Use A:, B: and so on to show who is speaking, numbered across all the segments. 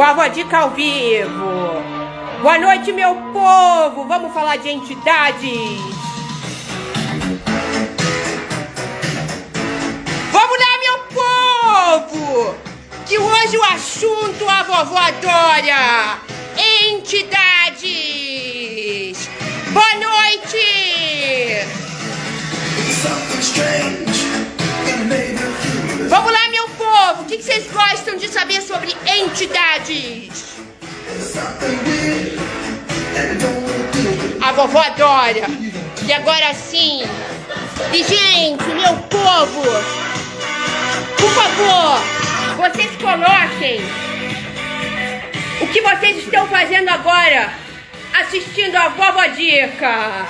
A: Vovó Dica ao vivo. Boa noite, meu povo. Vamos falar de entidades. Vamos lá, meu povo. Que hoje o assunto a vovó adora. Entidades. Boa noite. Que vocês gostam de saber sobre entidades? A vovó adora. E agora sim. E gente, meu povo, por favor, vocês coloquem o que vocês estão fazendo agora, assistindo a vovó Dica.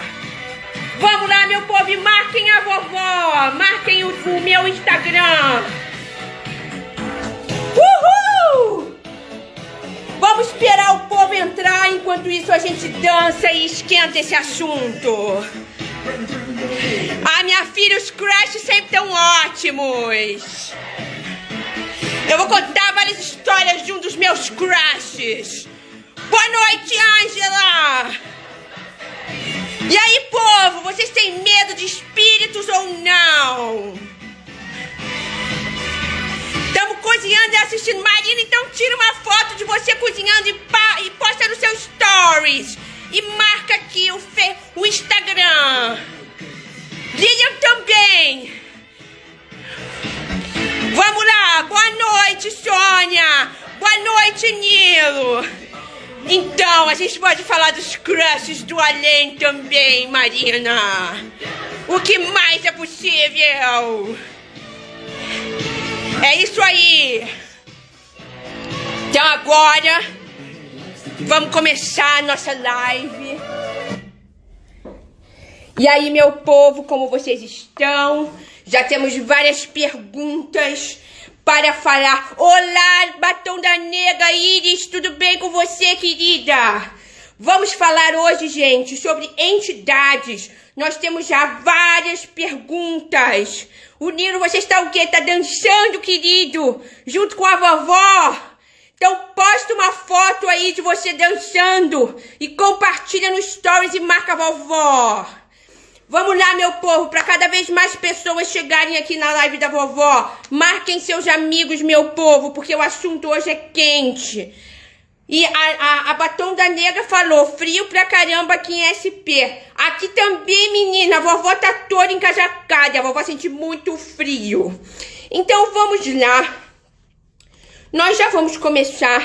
A: Vamos lá, meu povo, marquem a vovó, marquem o, o meu Instagram. Vamos esperar o povo entrar, enquanto isso a gente dança e esquenta esse assunto. Ah, minha filha, os crushes sempre tão ótimos. Eu vou contar várias histórias de um dos meus crushes. Boa noite, Angela! E aí, povo, vocês têm medo de espíritos ou não? Cozinhando e assistindo Marina, então tira uma foto de você cozinhando e, pá, e posta no seu stories. E marca aqui o, fe, o Instagram. Lilian também. Vamos lá. Boa noite, Sônia. Boa noite, Nilo. Então, a gente pode falar dos crushes do além também, Marina. O que mais é possível? É isso aí. Então agora vamos começar a nossa live. E aí, meu povo, como vocês estão? Já temos várias perguntas para falar. Olá, batom da nega Iris, tudo bem com você, querida? Vamos falar hoje, gente, sobre entidades. Nós temos já várias perguntas. O Nilo, você está o quê? Tá dançando, querido? Junto com a vovó? Então posta uma foto aí de você dançando e compartilha no stories e marca a vovó. Vamos lá, meu povo, para cada vez mais pessoas chegarem aqui na live da vovó. Marquem seus amigos, meu povo, porque o assunto hoje é quente. E a, a, a Batom da Negra falou, frio pra caramba aqui em SP. Aqui também, menina, a vovó tá toda encajacada, a vovó sente muito frio. Então vamos lá. Nós já vamos começar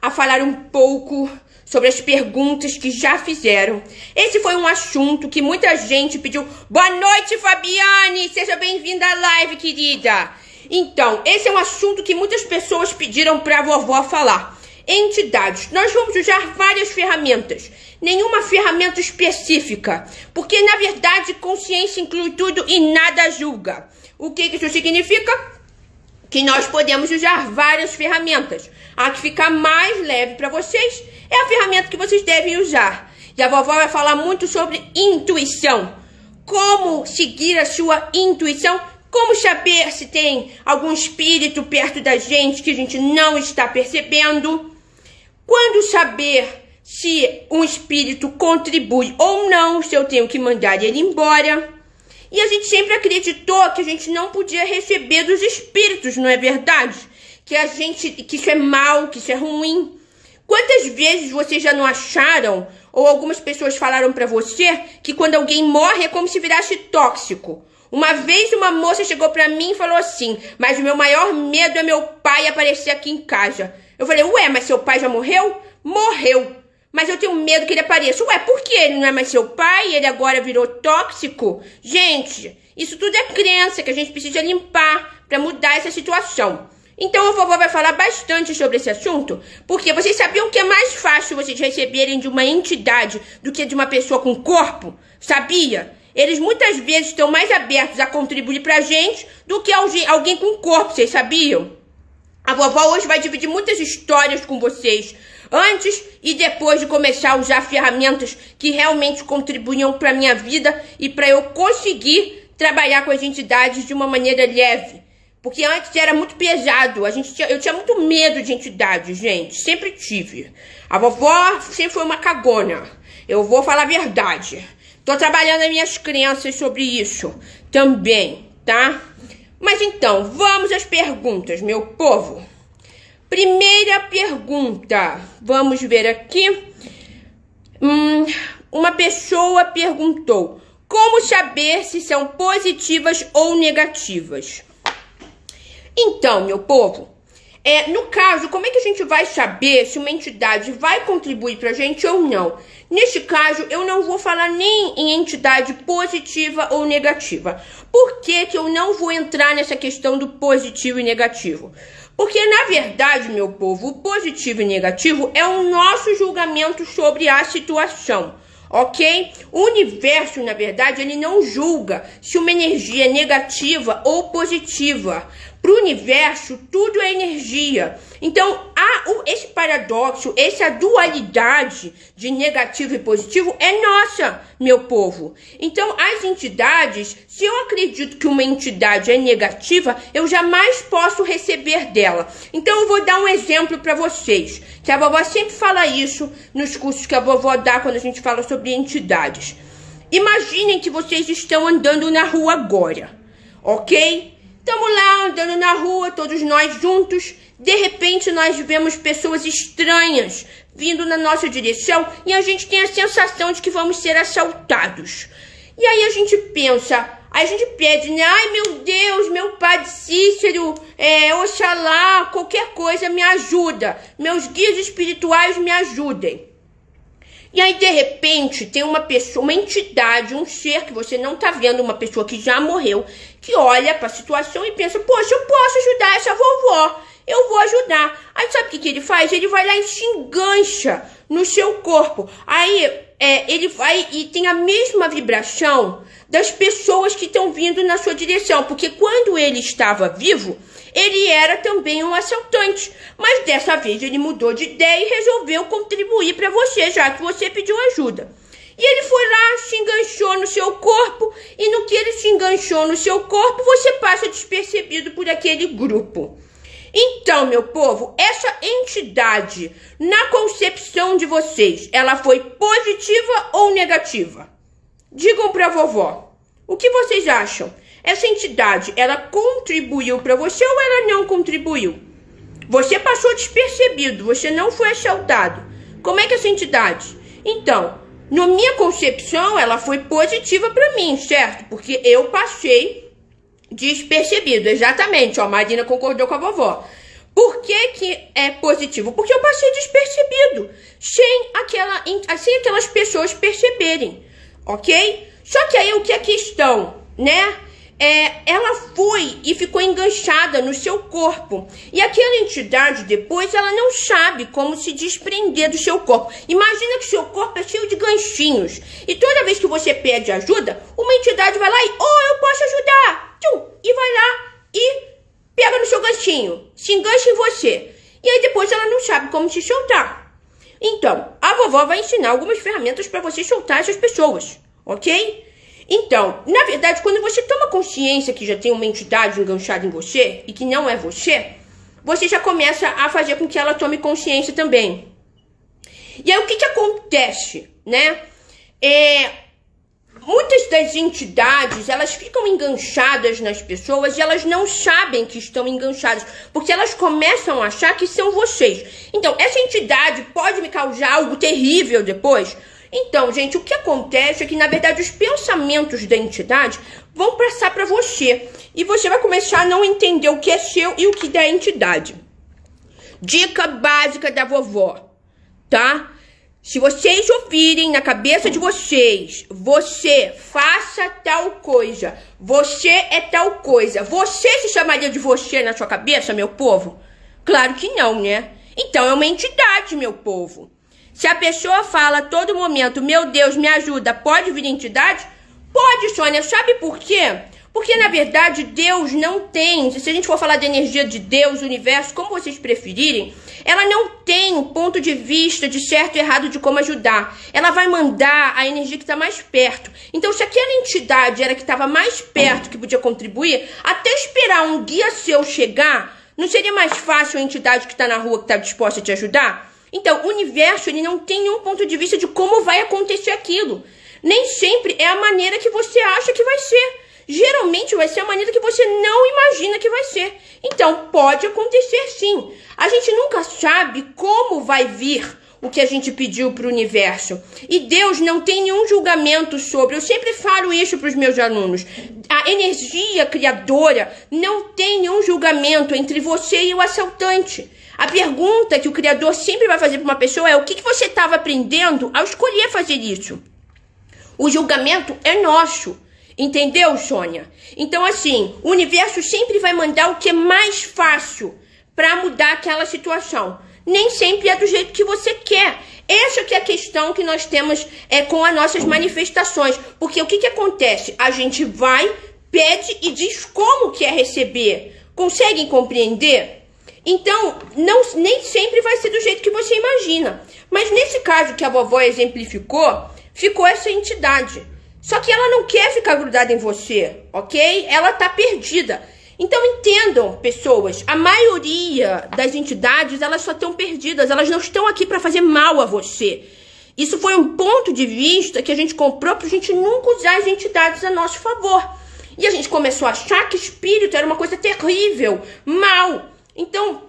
A: a falar um pouco sobre as perguntas que já fizeram. Esse foi um assunto que muita gente pediu. Boa noite, Fabiane! Seja bem-vinda à live, querida! Então, esse é um assunto que muitas pessoas pediram pra vovó falar. Entidades. Nós vamos usar várias ferramentas. Nenhuma ferramenta específica. Porque, na verdade, consciência inclui tudo e nada julga. O que isso significa? Que nós podemos usar várias ferramentas. A que ficar mais leve para vocês é a ferramenta que vocês devem usar. E a vovó vai falar muito sobre intuição. Como seguir a sua intuição como saber se tem algum espírito perto da gente que a gente não está percebendo? Quando saber se um espírito contribui ou não, se eu tenho que mandar ele embora? E a gente sempre acreditou que a gente não podia receber dos espíritos, não é verdade? Que a gente, que isso é mal, que isso é ruim. Quantas vezes vocês já não acharam ou algumas pessoas falaram para você que quando alguém morre é como se virasse tóxico? Uma vez uma moça chegou para mim e falou assim: "Mas o meu maior medo é meu pai aparecer aqui em casa". Eu falei: "Ué, mas seu pai já morreu?" "Morreu". Mas eu tenho medo que ele apareça. Ué, por que ele não é mais seu pai ele agora virou tóxico? Gente, isso tudo é crença que a gente precisa limpar para mudar essa situação. Então a vovó vai falar bastante sobre esse assunto, porque vocês sabiam que é mais fácil vocês receberem de uma entidade do que de uma pessoa com corpo? Sabia? Eles muitas vezes estão mais abertos a contribuir pra gente do que alguém com corpo, vocês sabiam? A vovó hoje vai dividir muitas histórias com vocês, antes e depois de começar a usar ferramentas que realmente contribuíam para minha vida e para eu conseguir trabalhar com as entidades de uma maneira leve. Porque antes era muito pesado. A gente tinha, eu tinha muito medo de entidades, gente. Sempre tive. A vovó sempre foi uma cagona. Eu vou falar a verdade. Tô trabalhando as minhas crenças sobre isso também, tá? Mas então, vamos às perguntas, meu povo. Primeira pergunta. Vamos ver aqui. Hum, uma pessoa perguntou: Como saber se são positivas ou negativas? Então, meu povo, é, no caso, como é que a gente vai saber se uma entidade vai contribuir para a gente ou não? Neste caso, eu não vou falar nem em entidade positiva ou negativa. Por que, que eu não vou entrar nessa questão do positivo e negativo? Porque, na verdade, meu povo, o positivo e negativo é o nosso julgamento sobre a situação ok? O universo, na verdade, ele não julga se uma energia é negativa ou positiva. Para o universo, tudo é energia. Então, há esse paradoxo, essa dualidade de negativo e positivo é nossa, meu povo. Então, as entidades, se eu acredito que uma entidade é negativa, eu jamais posso receber dela. Então, eu vou dar um exemplo para vocês, que a vovó sempre fala isso nos cursos que a vovó dá quando a gente fala sobre entidades. Imaginem que vocês estão andando na rua agora, ok? Estamos lá andando na rua, todos nós juntos. De repente, nós vemos pessoas estranhas vindo na nossa direção e a gente tem a sensação de que vamos ser assaltados. E aí a gente pensa, a gente pede, né? Ai meu Deus, meu Padre Cícero, é, Oxalá, qualquer coisa me ajuda. Meus guias espirituais me ajudem. E aí, de repente, tem uma pessoa, uma entidade, um ser que você não tá vendo, uma pessoa que já morreu, que olha para a situação e pensa: Poxa, eu posso ajudar essa vovó, eu vou ajudar. Aí sabe o que, que ele faz? Ele vai lá e se engancha no seu corpo. Aí é, ele vai e tem a mesma vibração das pessoas que estão vindo na sua direção, porque quando ele estava vivo, ele era também um assaltante, mas dessa vez ele mudou de ideia e resolveu contribuir para você, já que você pediu ajuda. E ele foi lá, se enganchou no seu corpo, e no que ele se enganchou no seu corpo, você passa despercebido por aquele grupo. Então, meu povo, essa entidade, na concepção de vocês, ela foi positiva ou negativa? Digam para vovó. O que vocês acham? Essa entidade, ela contribuiu para você ou ela não contribuiu? Você passou despercebido, você não foi assaltado. Como é que essa entidade? Então, na minha concepção, ela foi positiva para mim, certo? Porque eu passei despercebido, exatamente. Ó, Marina concordou com a vovó. Por que, que é positivo? Porque eu passei despercebido, sem, aquela, sem aquelas pessoas perceberem, ok? Só que aí o que é questão, né? É, ela foi e ficou enganchada no seu corpo. E aquela entidade depois ela não sabe como se desprender do seu corpo. Imagina que seu corpo é cheio de ganchinhos. E toda vez que você pede ajuda, uma entidade vai lá e, oh, eu posso ajudar. Tchum, e vai lá e pega no seu ganchinho, se engancha em você. E aí depois ela não sabe como se soltar. Então, a vovó vai ensinar algumas ferramentas para você soltar essas pessoas, ok? Então, na verdade, quando você toma consciência que já tem uma entidade enganchada em você e que não é você, você já começa a fazer com que ela tome consciência também. E aí o que, que acontece, né? É, muitas das entidades elas ficam enganchadas nas pessoas e elas não sabem que estão enganchadas, porque elas começam a achar que são vocês. Então, essa entidade pode me causar algo terrível depois, então, gente, o que acontece é que, na verdade, os pensamentos da entidade vão passar para você. E você vai começar a não entender o que é seu e o que é da entidade. Dica básica da vovó, tá? Se vocês ouvirem na cabeça de vocês, você faça tal coisa, você é tal coisa, você se chamaria de você na sua cabeça, meu povo? Claro que não, né? Então é uma entidade, meu povo. Se a pessoa fala a todo momento, meu Deus, me ajuda, pode vir entidade? Pode, Sônia. Sabe por quê? Porque, na verdade, Deus não tem, se a gente for falar de energia de Deus, universo, como vocês preferirem, ela não tem ponto de vista de certo e errado de como ajudar. Ela vai mandar a energia que está mais perto. Então, se aquela entidade era que estava mais perto, que podia contribuir, até esperar um guia seu chegar, não seria mais fácil a entidade que está na rua que está disposta a te ajudar? Então, o universo ele não tem nenhum ponto de vista de como vai acontecer aquilo. Nem sempre é a maneira que você acha que vai ser geralmente vai ser a maneira que você não imagina que vai ser. Então, pode acontecer sim. A gente nunca sabe como vai vir o que a gente pediu para o universo. E Deus não tem nenhum julgamento sobre. Eu sempre falo isso para os meus alunos. A energia criadora não tem nenhum julgamento entre você e o assaltante. A pergunta que o Criador sempre vai fazer para uma pessoa é: o que, que você estava aprendendo ao escolher fazer isso? O julgamento é nosso. Entendeu, Sônia? Então, assim, o universo sempre vai mandar o que é mais fácil para mudar aquela situação. Nem sempre é do jeito que você quer. Essa que é a questão que nós temos é, com as nossas manifestações. Porque o que, que acontece? A gente vai, pede e diz como quer receber. Conseguem compreender? Então, não, nem sempre vai ser do jeito que você imagina. Mas nesse caso que a vovó exemplificou, ficou essa entidade. Só que ela não quer ficar grudada em você, ok? Ela tá perdida. Então entendam, pessoas, a maioria das entidades, elas só estão perdidas, elas não estão aqui para fazer mal a você. Isso foi um ponto de vista que a gente comprou pra gente nunca usar as entidades a nosso favor. E a gente começou a achar que espírito era uma coisa terrível, mal. Então,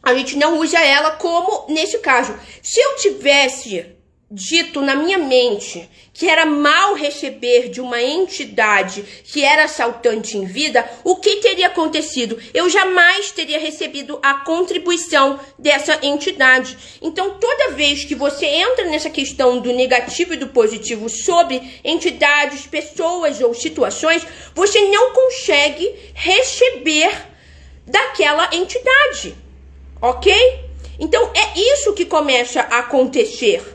A: a gente não usa ela como nesse caso. Se eu tivesse dito na minha mente que era mal receber de uma entidade que era assaltante em vida, o que teria acontecido? Eu jamais teria recebido a contribuição dessa entidade. Então, toda vez que você entra nessa questão do negativo e do positivo sobre entidades, pessoas ou situações, você não consegue receber daquela entidade, ok? Então, é isso que começa a acontecer.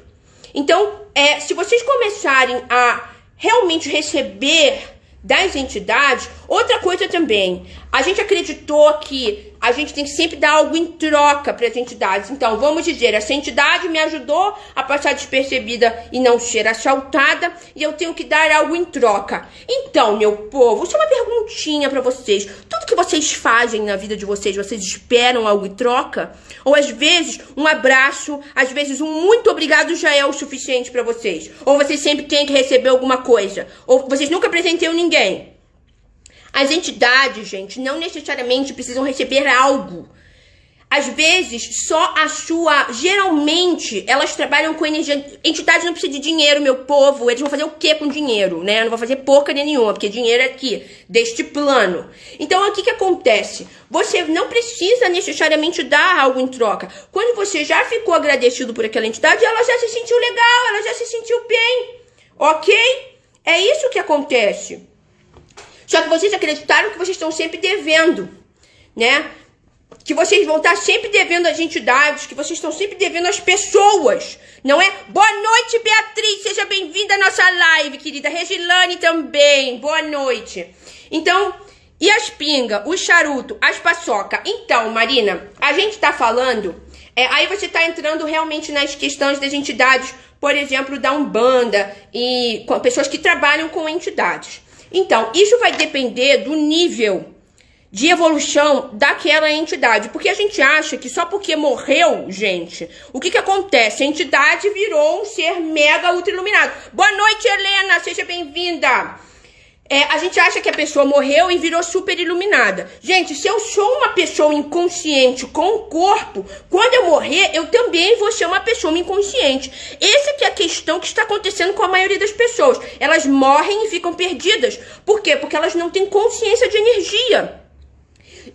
A: Então, é, se vocês começarem a realmente receber das entidades, outra coisa também, a gente acreditou que a gente tem que sempre dar algo em troca para as entidades. Então, vamos dizer, essa entidade me ajudou a passar despercebida e não ser assaltada, e eu tenho que dar algo em troca. Então, meu povo, isso é uma perguntinha para vocês. Tudo que vocês fazem na vida de vocês, vocês esperam algo em troca? Ou às vezes, um abraço, às vezes um muito obrigado já é o suficiente para vocês? Ou vocês sempre têm que receber alguma coisa? Ou vocês nunca presenteiam ninguém? As entidades, gente, não necessariamente precisam receber algo. Às vezes, só a sua. Geralmente, elas trabalham com energia. Entidades não precisam de dinheiro, meu povo. Eles vão fazer o que com dinheiro, né? Não vão fazer porcaria nenhuma, porque dinheiro é aqui, deste plano. Então, o que, que acontece? Você não precisa necessariamente dar algo em troca. Quando você já ficou agradecido por aquela entidade, ela já se sentiu legal, ela já se sentiu bem. Ok? É isso que acontece. Só que vocês acreditaram que vocês estão sempre devendo, né? Que vocês vão estar sempre devendo às entidades, que vocês estão sempre devendo às pessoas, não é? Boa noite, Beatriz, seja bem-vinda à nossa live, querida. Regilane também, boa noite. Então, e as pinga, o charuto, as paçoca? Então, Marina, a gente tá falando, é, aí você tá entrando realmente nas questões das entidades, por exemplo, da Umbanda e com pessoas que trabalham com entidades. Então, isso vai depender do nível de evolução daquela entidade. Porque a gente acha que só porque morreu, gente, o que que acontece? A entidade virou um ser mega ultra iluminado. Boa noite, Helena, seja bem-vinda. É, a gente acha que a pessoa morreu e virou super iluminada. Gente, se eu sou uma pessoa inconsciente com o corpo, quando eu morrer, eu também vou ser uma pessoa inconsciente. Essa que é a questão que está acontecendo com a maioria das pessoas. Elas morrem e ficam perdidas. Por quê? Porque elas não têm consciência de energia.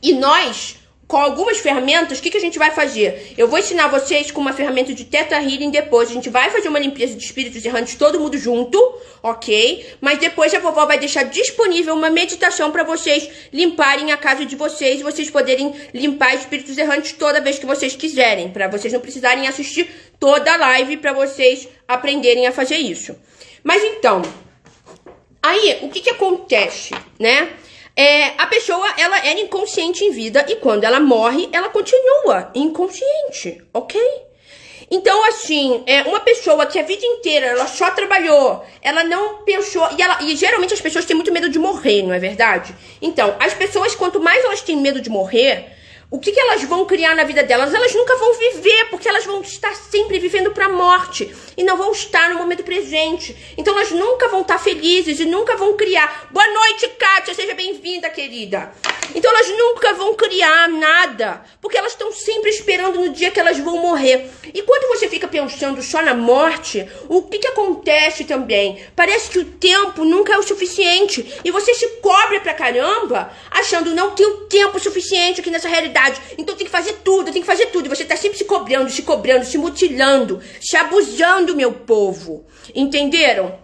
A: E nós, com algumas ferramentas, o que, que a gente vai fazer? Eu vou ensinar vocês com uma ferramenta de Teta Healing depois. A gente vai fazer uma limpeza de espíritos errantes todo mundo junto, ok? Mas depois a vovó vai deixar disponível uma meditação para vocês limparem a casa de vocês e vocês poderem limpar espíritos errantes toda vez que vocês quiserem, para vocês não precisarem assistir toda a live para vocês aprenderem a fazer isso. Mas então, aí o que que acontece, né? É, a pessoa, ela era inconsciente em vida e quando ela morre, ela continua inconsciente, ok? Então, assim, é uma pessoa que a vida inteira ela só trabalhou, ela não pensou. E, ela, e geralmente as pessoas têm muito medo de morrer, não é verdade? Então, as pessoas, quanto mais elas têm medo de morrer, o que, que elas vão criar na vida delas? Elas nunca vão viver, porque elas vão estar sempre vivendo para a morte e não vão estar no momento presente. Então elas nunca vão estar felizes e nunca vão criar. Boa noite, Kátia, seja bem-vinda, querida. Então elas nunca vão criar nada, porque elas estão sempre esperando no dia que elas vão morrer. E quando você fica pensando só na morte, o que, que acontece também? Parece que o tempo nunca é o suficiente e você se cobra pra caramba, achando não ter o tempo suficiente aqui nessa realidade então tem que fazer tudo, tem que fazer tudo. Você tá sempre se cobrando, se cobrando, se mutilando, se abusando, meu povo. Entenderam?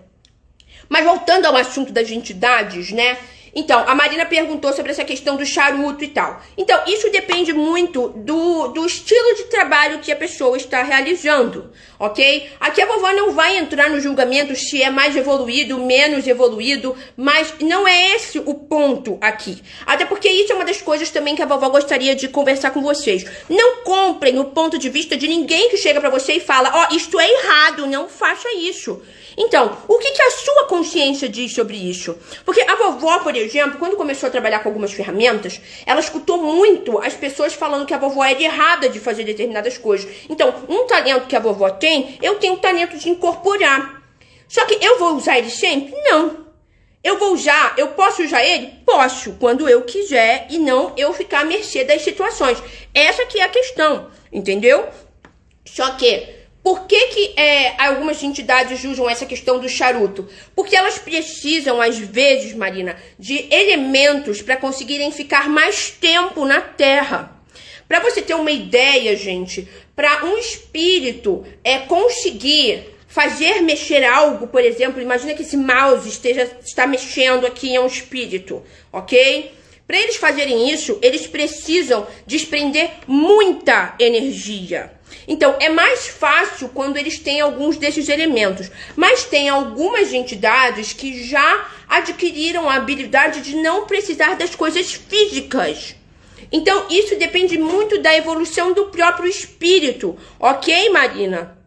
A: Mas voltando ao assunto das entidades, né? Então, a Marina perguntou sobre essa questão do charuto e tal. Então, isso depende muito do, do estilo de trabalho que a pessoa está realizando, ok? Aqui a vovó não vai entrar no julgamento se é mais evoluído, menos evoluído, mas não é esse o ponto aqui. Até porque isso é uma das coisas também que a vovó gostaria de conversar com vocês. Não comprem o ponto de vista de ninguém que chega para você e fala: Ó, oh, isto é errado, não faça isso. Então, o que, que a sua consciência diz sobre isso? Porque a vovó, por exemplo, quando começou a trabalhar com algumas ferramentas, ela escutou muito as pessoas falando que a vovó era errada de fazer determinadas coisas. Então, um talento que a vovó tem, eu tenho o talento de incorporar. Só que eu vou usar ele sempre? Não. Eu vou usar, eu posso usar ele? Posso, quando eu quiser e não eu ficar à mercê das situações. Essa que é a questão, entendeu? Só que por que, que é, algumas entidades usam essa questão do charuto? Porque elas precisam, às vezes, Marina, de elementos para conseguirem ficar mais tempo na Terra. Para você ter uma ideia, gente, para um espírito é conseguir fazer mexer algo, por exemplo, imagina que esse mouse esteja está mexendo aqui em um espírito, ok? Para eles fazerem isso, eles precisam desprender muita energia. Então, é mais fácil quando eles têm alguns desses elementos. Mas tem algumas entidades que já adquiriram a habilidade de não precisar das coisas físicas. Então, isso depende muito da evolução do próprio espírito. Ok, Marina?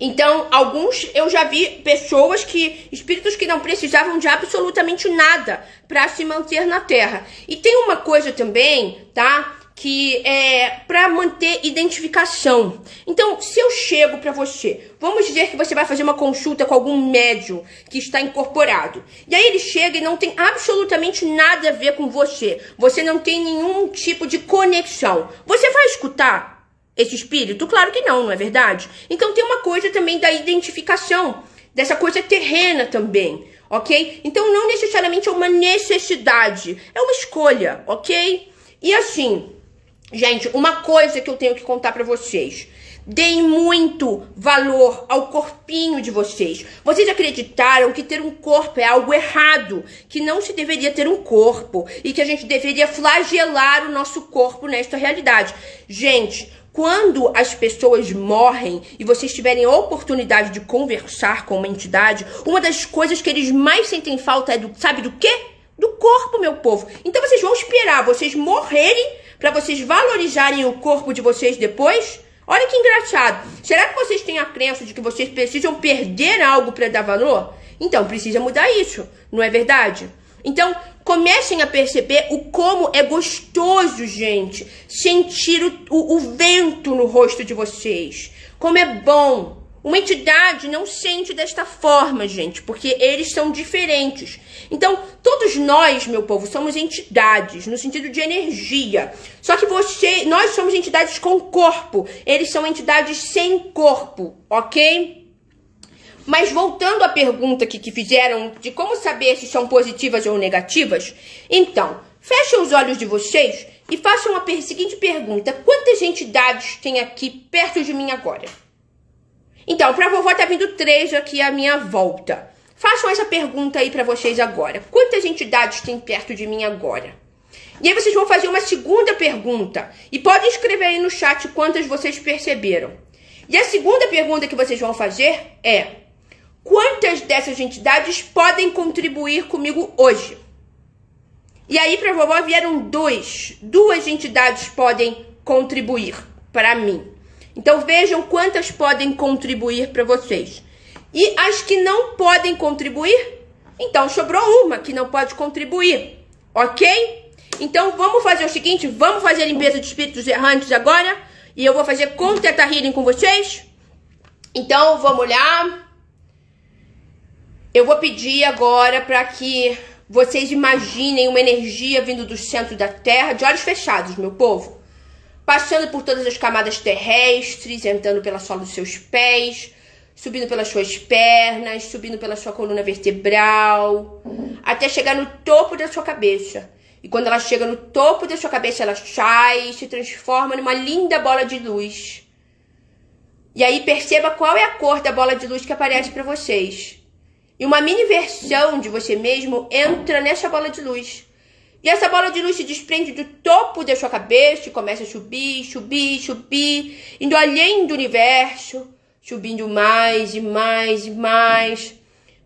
A: Então, alguns eu já vi pessoas que espíritos que não precisavam de absolutamente nada para se manter na Terra. E tem uma coisa também, tá? Que é para manter identificação. Então, se eu chego para você, vamos dizer que você vai fazer uma consulta com algum médium que está incorporado. E aí ele chega e não tem absolutamente nada a ver com você. Você não tem nenhum tipo de conexão. Você vai escutar esse espírito? Claro que não, não é verdade? Então tem uma coisa também da identificação, dessa coisa terrena também, ok? Então não necessariamente é uma necessidade, é uma escolha, ok? E assim, Gente, uma coisa que eu tenho que contar para vocês. Deem muito valor ao corpinho de vocês. Vocês acreditaram que ter um corpo é algo errado, que não se deveria ter um corpo e que a gente deveria flagelar o nosso corpo nesta realidade. Gente, quando as pessoas morrem e vocês tiverem a oportunidade de conversar com uma entidade, uma das coisas que eles mais sentem falta é do, sabe do quê? Do corpo, meu povo. Então vocês vão esperar vocês morrerem para vocês valorizarem o corpo de vocês depois? Olha que engraçado. Será que vocês têm a crença de que vocês precisam perder algo para dar valor? Então precisa mudar isso, não é verdade? Então, comecem a perceber o como é gostoso, gente, sentir o, o, o vento no rosto de vocês. Como é bom uma entidade não sente desta forma, gente, porque eles são diferentes. Então, todos nós, meu povo, somos entidades no sentido de energia. Só que você, nós somos entidades com corpo, eles são entidades sem corpo, ok? Mas voltando à pergunta que, que fizeram de como saber se são positivas ou negativas, então, fechem os olhos de vocês e façam a seguinte pergunta: quantas entidades tem aqui perto de mim agora? Então, para a vovó tá vindo três aqui à minha volta. Façam essa pergunta aí para vocês agora. Quantas entidades tem perto de mim agora? E aí vocês vão fazer uma segunda pergunta. E podem escrever aí no chat quantas vocês perceberam. E a segunda pergunta que vocês vão fazer é: quantas dessas entidades podem contribuir comigo hoje? E aí para vovó vieram dois, duas entidades podem contribuir para mim. Então vejam quantas podem contribuir para vocês. E as que não podem contribuir, então sobrou uma que não pode contribuir, ok? Então vamos fazer o seguinte, vamos fazer a limpeza de espíritos errantes agora e eu vou fazer com Teta Healing com vocês. Então vamos lá. Eu vou pedir agora para que vocês imaginem uma energia vindo do centro da Terra, de olhos fechados, meu povo passando por todas as camadas terrestres, entrando pela sola dos seus pés, subindo pelas suas pernas, subindo pela sua coluna vertebral, até chegar no topo da sua cabeça. E quando ela chega no topo da sua cabeça, ela sai e se transforma numa linda bola de luz. E aí perceba qual é a cor da bola de luz que aparece para vocês. E uma mini versão de você mesmo entra nessa bola de luz. E essa bola de luz se desprende do topo da sua cabeça e começa a subir, subir, subir, indo além do universo, subindo mais e mais e mais,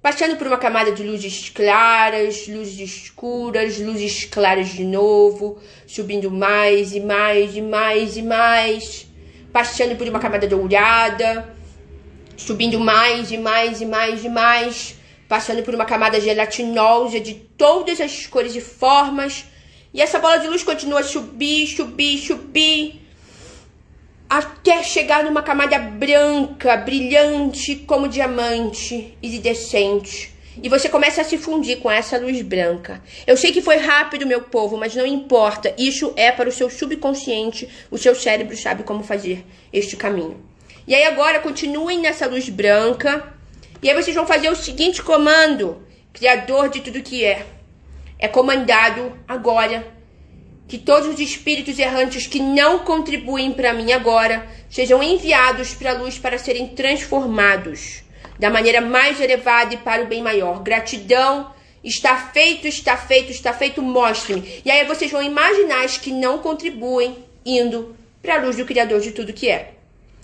A: passando por uma camada de luzes claras, luzes escuras, luzes claras de novo, subindo mais e mais e mais e mais, passando por uma camada dourada, subindo mais e mais e mais e mais passando por uma camada gelatinosa de todas as cores e formas. E essa bola de luz continua a subir, subir, subir, até chegar numa camada branca, brilhante como diamante, iridescente. E você começa a se fundir com essa luz branca. Eu sei que foi rápido, meu povo, mas não importa. Isso é para o seu subconsciente. O seu cérebro sabe como fazer este caminho. E aí agora continuem nessa luz branca e aí vocês vão fazer o seguinte comando: Criador de tudo que é. É comandado agora que todos os espíritos errantes que não contribuem para mim agora sejam enviados para a luz para serem transformados da maneira mais elevada e para o bem maior. Gratidão. Está feito, está feito, está feito, mostre-me. E aí vocês vão imaginar as que não contribuem indo para a luz do Criador de tudo que é.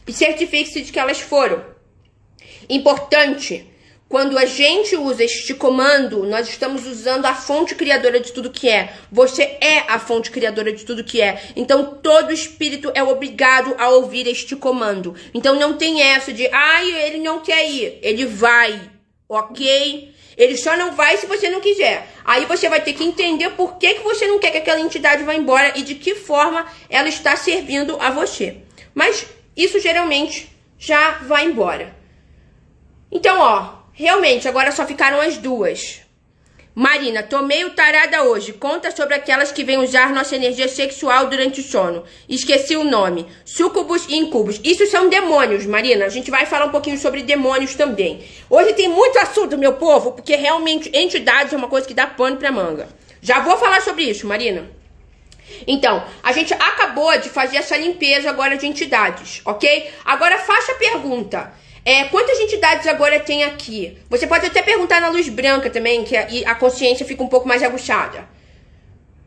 A: E certifique-se de que elas foram. Importante, quando a gente usa este comando, nós estamos usando a fonte criadora de tudo que é. Você é a fonte criadora de tudo que é. Então todo espírito é obrigado a ouvir este comando. Então não tem essa de, ai, ele não quer ir. Ele vai, ok? Ele só não vai se você não quiser. Aí você vai ter que entender por que, que você não quer que aquela entidade vá embora e de que forma ela está servindo a você. Mas isso geralmente já vai embora. Então, ó, realmente, agora só ficaram as duas. Marina, tô meio tarada hoje. Conta sobre aquelas que vêm usar nossa energia sexual durante o sono. Esqueci o nome. Sucubus e incubus. Isso são demônios, Marina. A gente vai falar um pouquinho sobre demônios também. Hoje tem muito assunto, meu povo, porque realmente entidades é uma coisa que dá pano pra manga. Já vou falar sobre isso, Marina. Então, a gente acabou de fazer essa limpeza agora de entidades, ok? Agora faça a pergunta. É, quantas entidades agora tem aqui? Você pode até perguntar na luz branca também, que a, a consciência fica um pouco mais aguçada.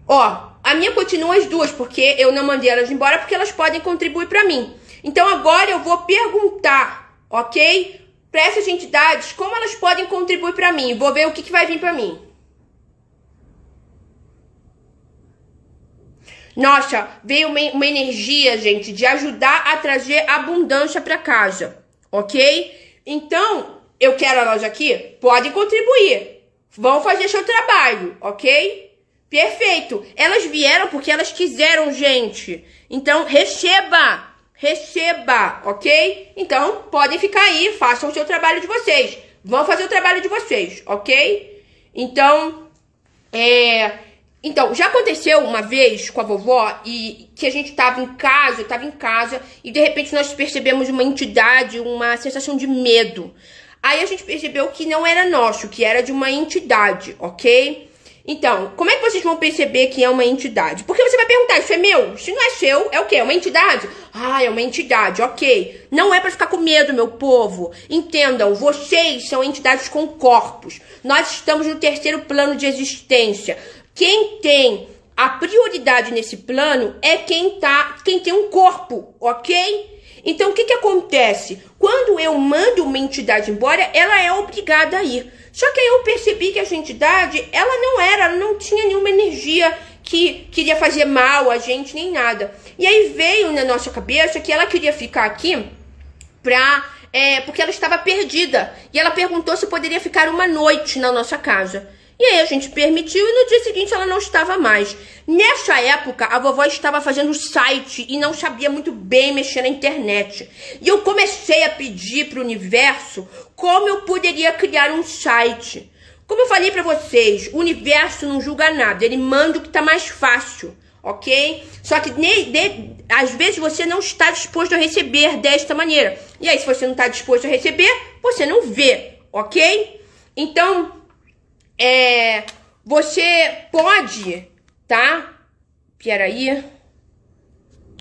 A: Ó, a minha continua as duas, porque eu não mandei elas embora, porque elas podem contribuir para mim. Então agora eu vou perguntar, ok? Para essas entidades, como elas podem contribuir para mim. Vou ver o que, que vai vir para mim. Nossa, veio uma, uma energia, gente, de ajudar a trazer abundância para casa ok? Então, eu quero elas aqui, podem contribuir. Vão fazer seu trabalho, ok? Perfeito. Elas vieram porque elas quiseram, gente. Então, receba. Receba, ok? Então, podem ficar aí, façam o seu trabalho de vocês. Vão fazer o trabalho de vocês, ok? Então, é então, já aconteceu uma vez com a vovó e que a gente tava em casa, eu tava em casa, e de repente nós percebemos uma entidade, uma sensação de medo. Aí a gente percebeu que não era nosso, que era de uma entidade, ok? Então, como é que vocês vão perceber que é uma entidade? Porque você vai perguntar, isso é meu? Se não é seu, é o quê? É uma entidade? Ah, é uma entidade, ok. Não é para ficar com medo, meu povo. Entendam, vocês são entidades com corpos. Nós estamos no terceiro plano de existência. Quem tem a prioridade nesse plano é quem tá, quem tem um corpo, ok? Então o que que acontece? Quando eu mando uma entidade embora, ela é obrigada a ir. Só que aí eu percebi que essa entidade, ela não era, ela não tinha nenhuma energia que queria fazer mal a gente, nem nada. E aí veio na nossa cabeça que ela queria ficar aqui pra. É, porque ela estava perdida. E ela perguntou se poderia ficar uma noite na nossa casa. E aí a gente permitiu e no dia seguinte ela não estava mais. Nessa época, a vovó estava fazendo site e não sabia muito bem mexer na internet. E eu comecei a pedir para o universo como eu poderia criar um site. Como eu falei para vocês, o universo não julga nada, ele manda o que está mais fácil, ok? Só que de, de, às vezes você não está disposto a receber desta maneira. E aí, se você não está disposto a receber, você não vê, ok? Então, é, você pode, tá? Peraí.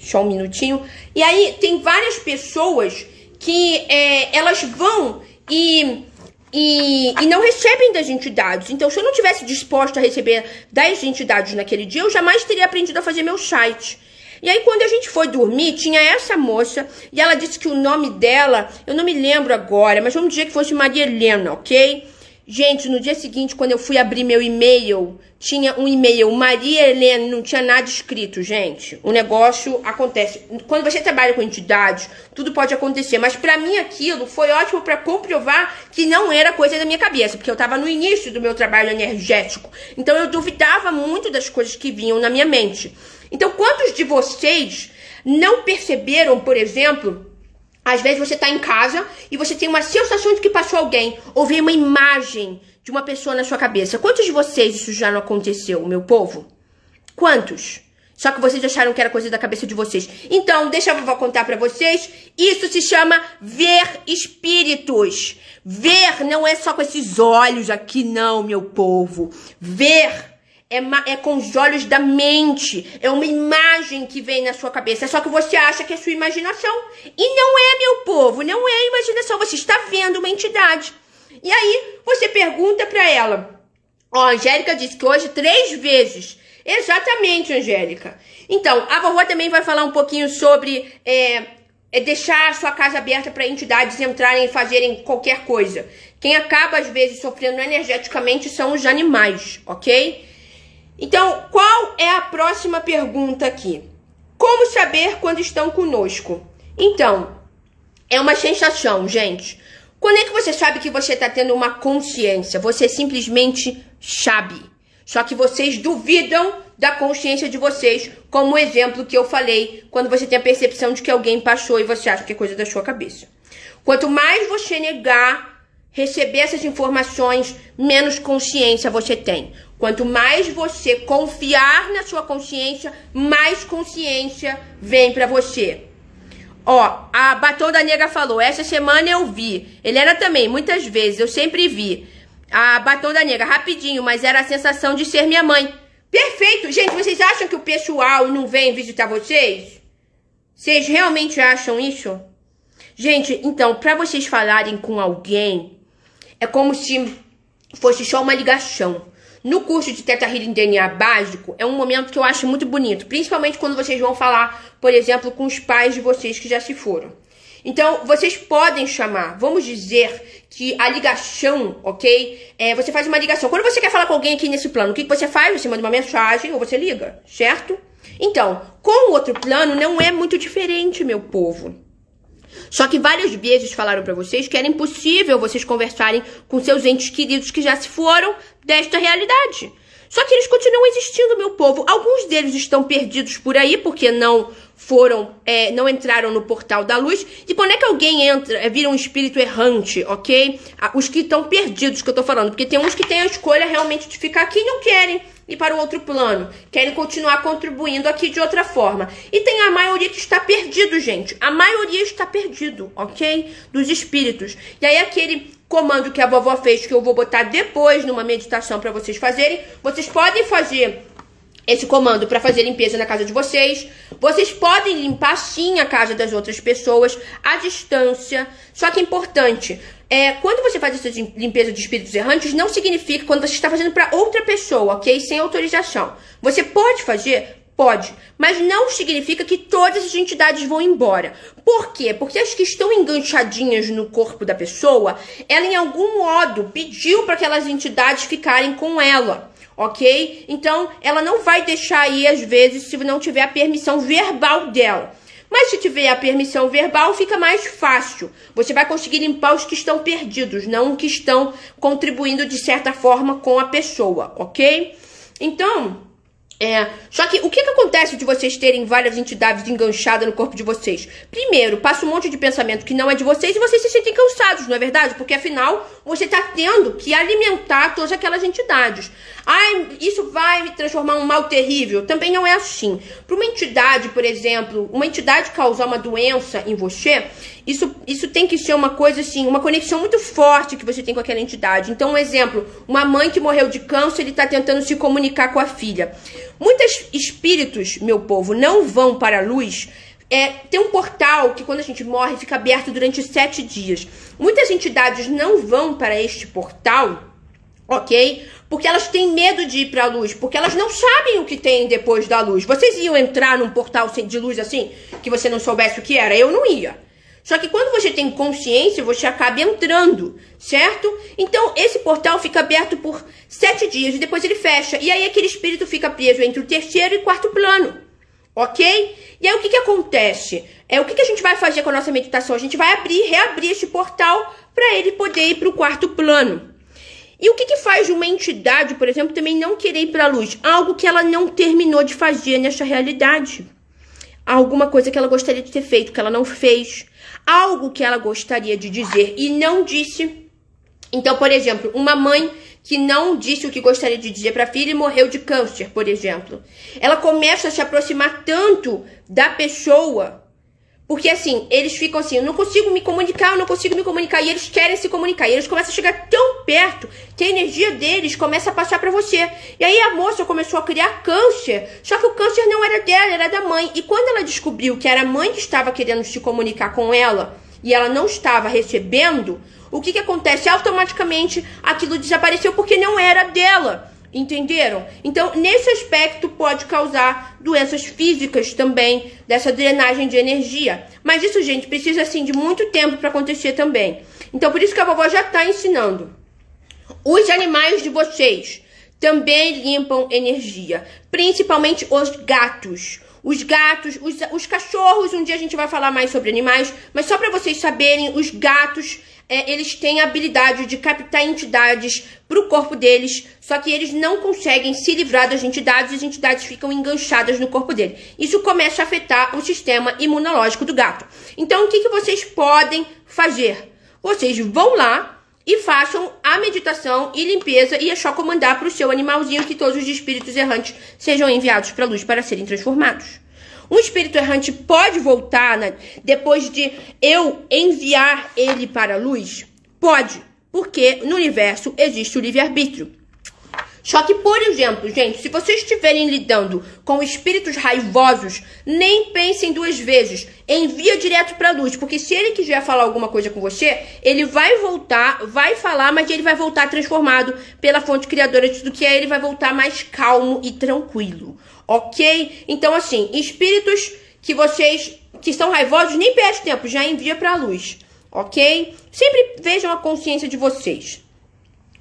A: Só um minutinho. E aí, tem várias pessoas que é, elas vão e, e, e não recebem das entidades. Então, se eu não tivesse disposto a receber das entidades naquele dia, eu jamais teria aprendido a fazer meu site. E aí, quando a gente foi dormir, tinha essa moça e ela disse que o nome dela, eu não me lembro agora, mas vamos dizer que fosse Maria Helena, ok? Gente, no dia seguinte, quando eu fui abrir meu e-mail, tinha um e-mail Maria Helena, não tinha nada escrito, gente. O negócio acontece. Quando você trabalha com entidades, tudo pode acontecer. Mas para mim aquilo foi ótimo para comprovar que não era coisa da minha cabeça, porque eu tava no início do meu trabalho energético. Então eu duvidava muito das coisas que vinham na minha mente. Então, quantos de vocês não perceberam, por exemplo, às vezes você está em casa e você tem uma sensação de que passou alguém, ou vem uma imagem de uma pessoa na sua cabeça. Quantos de vocês isso já não aconteceu, meu povo? Quantos? Só que vocês acharam que era coisa da cabeça de vocês. Então, deixa vovó contar para vocês. Isso se chama ver espíritos. Ver não é só com esses olhos aqui, não, meu povo. Ver é, é com os olhos da mente. É uma imagem que vem na sua cabeça. É só que você acha que é sua imaginação. E não é, meu povo, não é imaginação. Você está vendo uma entidade. E aí você pergunta para ela. Ó, a Angélica disse que hoje três vezes. Exatamente, Angélica. Então, a vovó também vai falar um pouquinho sobre é, é deixar a sua casa aberta para entidades entrarem e fazerem qualquer coisa. Quem acaba, às vezes, sofrendo energeticamente são os animais, ok? Então, qual é a próxima pergunta aqui? Como saber quando estão conosco? Então, é uma sensação, gente. Quando é que você sabe que você está tendo uma consciência? Você simplesmente sabe. Só que vocês duvidam da consciência de vocês, como o exemplo que eu falei, quando você tem a percepção de que alguém passou e você acha que é coisa da sua cabeça. Quanto mais você negar receber essas informações, menos consciência você tem. Quanto mais você confiar na sua consciência, mais consciência vem para você. Ó, a Batom da Negra falou, essa semana eu vi. Ele era também, muitas vezes, eu sempre vi. A Batom da Negra, rapidinho, mas era a sensação de ser minha mãe. Perfeito! Gente, vocês acham que o pessoal não vem visitar vocês? Vocês realmente acham isso? Gente, então, para vocês falarem com alguém, é como se fosse só uma ligação. No curso de Teta Healing DNA básico, é um momento que eu acho muito bonito, principalmente quando vocês vão falar, por exemplo, com os pais de vocês que já se foram. Então, vocês podem chamar, vamos dizer que a ligação, ok? É, você faz uma ligação. Quando você quer falar com alguém aqui nesse plano, o que, que você faz? Você manda uma mensagem ou você liga, certo? Então, com o outro plano não é muito diferente, meu povo. Só que várias vezes falaram para vocês que era impossível vocês conversarem com seus entes queridos que já se foram desta realidade. Só que eles continuam existindo, meu povo. Alguns deles estão perdidos por aí porque não foram, é, não entraram no portal da luz. E quando é que alguém entra, é, vira um espírito errante, ok? Os que estão perdidos que eu tô falando, porque tem uns que têm a escolha realmente de ficar aqui e não querem ir para o outro plano, querem continuar contribuindo aqui de outra forma. E tem a maioria que está perdido, gente. A maioria está perdido, ok? Dos espíritos. E aí aquele comando que a vovó fez, que eu vou botar depois numa meditação para vocês fazerem. Vocês podem fazer esse comando para fazer limpeza na casa de vocês. Vocês podem limpar sim a casa das outras pessoas à distância. Só que é importante, é, quando você faz essa limpeza de espíritos errantes, não significa quando você está fazendo para outra pessoa, ok? Sem autorização. Você pode fazer Pode, mas não significa que todas as entidades vão embora. Por quê? Porque as que estão enganchadinhas no corpo da pessoa, ela em algum modo pediu para aquelas entidades ficarem com ela ok? Então, ela não vai deixar aí, às vezes, se não tiver a permissão verbal dela. Mas se tiver a permissão verbal, fica mais fácil. Você vai conseguir limpar os que estão perdidos, não os que estão contribuindo de certa forma com a pessoa, ok? Então, é, só que o que, que acontece de vocês terem várias entidades enganchadas no corpo de vocês? Primeiro, passa um monte de pensamento que não é de vocês e vocês se sentem cansados, não é verdade? Porque afinal, você está tendo que alimentar todas aquelas entidades. Ai, isso vai me transformar um mal terrível. Também não é assim. Para uma entidade, por exemplo, uma entidade causar uma doença em você, isso, isso tem que ser uma coisa assim, uma conexão muito forte que você tem com aquela entidade. Então, um exemplo: uma mãe que morreu de câncer e está tentando se comunicar com a filha. Muitos espíritos, meu povo, não vão para a luz. É, tem um portal que quando a gente morre fica aberto durante sete dias. Muitas entidades não vão para este portal ok? Porque elas têm medo de ir para a luz, porque elas não sabem o que tem depois da luz. Vocês iam entrar num portal de luz assim, que você não soubesse o que era? Eu não ia. Só que quando você tem consciência, você acaba entrando, certo? Então, esse portal fica aberto por sete dias e depois ele fecha. E aí aquele espírito fica preso entre o terceiro e quarto plano. Ok? E aí o que, que acontece? É o que, que a gente vai fazer com a nossa meditação? A gente vai abrir, reabrir esse portal para ele poder ir para o quarto plano. E o que, que faz uma entidade, por exemplo, também não querer ir para a luz? Algo que ela não terminou de fazer nessa realidade. Alguma coisa que ela gostaria de ter feito, que ela não fez. Algo que ela gostaria de dizer e não disse. Então, por exemplo, uma mãe que não disse o que gostaria de dizer para a filha e morreu de câncer, por exemplo. Ela começa a se aproximar tanto da pessoa porque assim, eles ficam assim, eu não consigo me comunicar, eu não consigo me comunicar, e eles querem se comunicar. E eles começam a chegar tão perto que a energia deles começa a passar para você. E aí a moça começou a criar câncer, só que o câncer não era dela, era da mãe. E quando ela descobriu que era a mãe que estava querendo se comunicar com ela e ela não estava recebendo, o que que acontece? Automaticamente aquilo desapareceu porque não era dela. Entenderam? Então, nesse aspecto, pode causar doenças físicas também, dessa drenagem de energia. Mas isso, gente, precisa assim de muito tempo para acontecer também. Então, por isso que a vovó já está ensinando. Os animais de vocês também limpam energia, principalmente os gatos. Os gatos, os, os cachorros, um dia a gente vai falar mais sobre animais, mas só para vocês saberem, os gatos é, eles têm a habilidade de captar entidades para o corpo deles, só que eles não conseguem se livrar das entidades e as entidades ficam enganchadas no corpo dele. Isso começa a afetar o sistema imunológico do gato. Então, o que, que vocês podem fazer? Vocês vão lá e façam a meditação e limpeza e é só comandar para o seu animalzinho que todos os espíritos errantes sejam enviados para a luz para serem transformados. Um espírito errante pode voltar né, depois de eu enviar ele para a luz? Pode, porque no universo existe o livre-arbítrio. Só que, por exemplo, gente, se vocês estiverem lidando com espíritos raivosos, nem pensem duas vezes. Envia direto para a luz, porque se ele quiser falar alguma coisa com você, ele vai voltar, vai falar, mas ele vai voltar transformado pela fonte criadora de tudo que é, ele vai voltar mais calmo e tranquilo ok? Então, assim, espíritos que vocês que são raivosos, nem perde tempo, já envia para a luz, ok? Sempre vejam a consciência de vocês.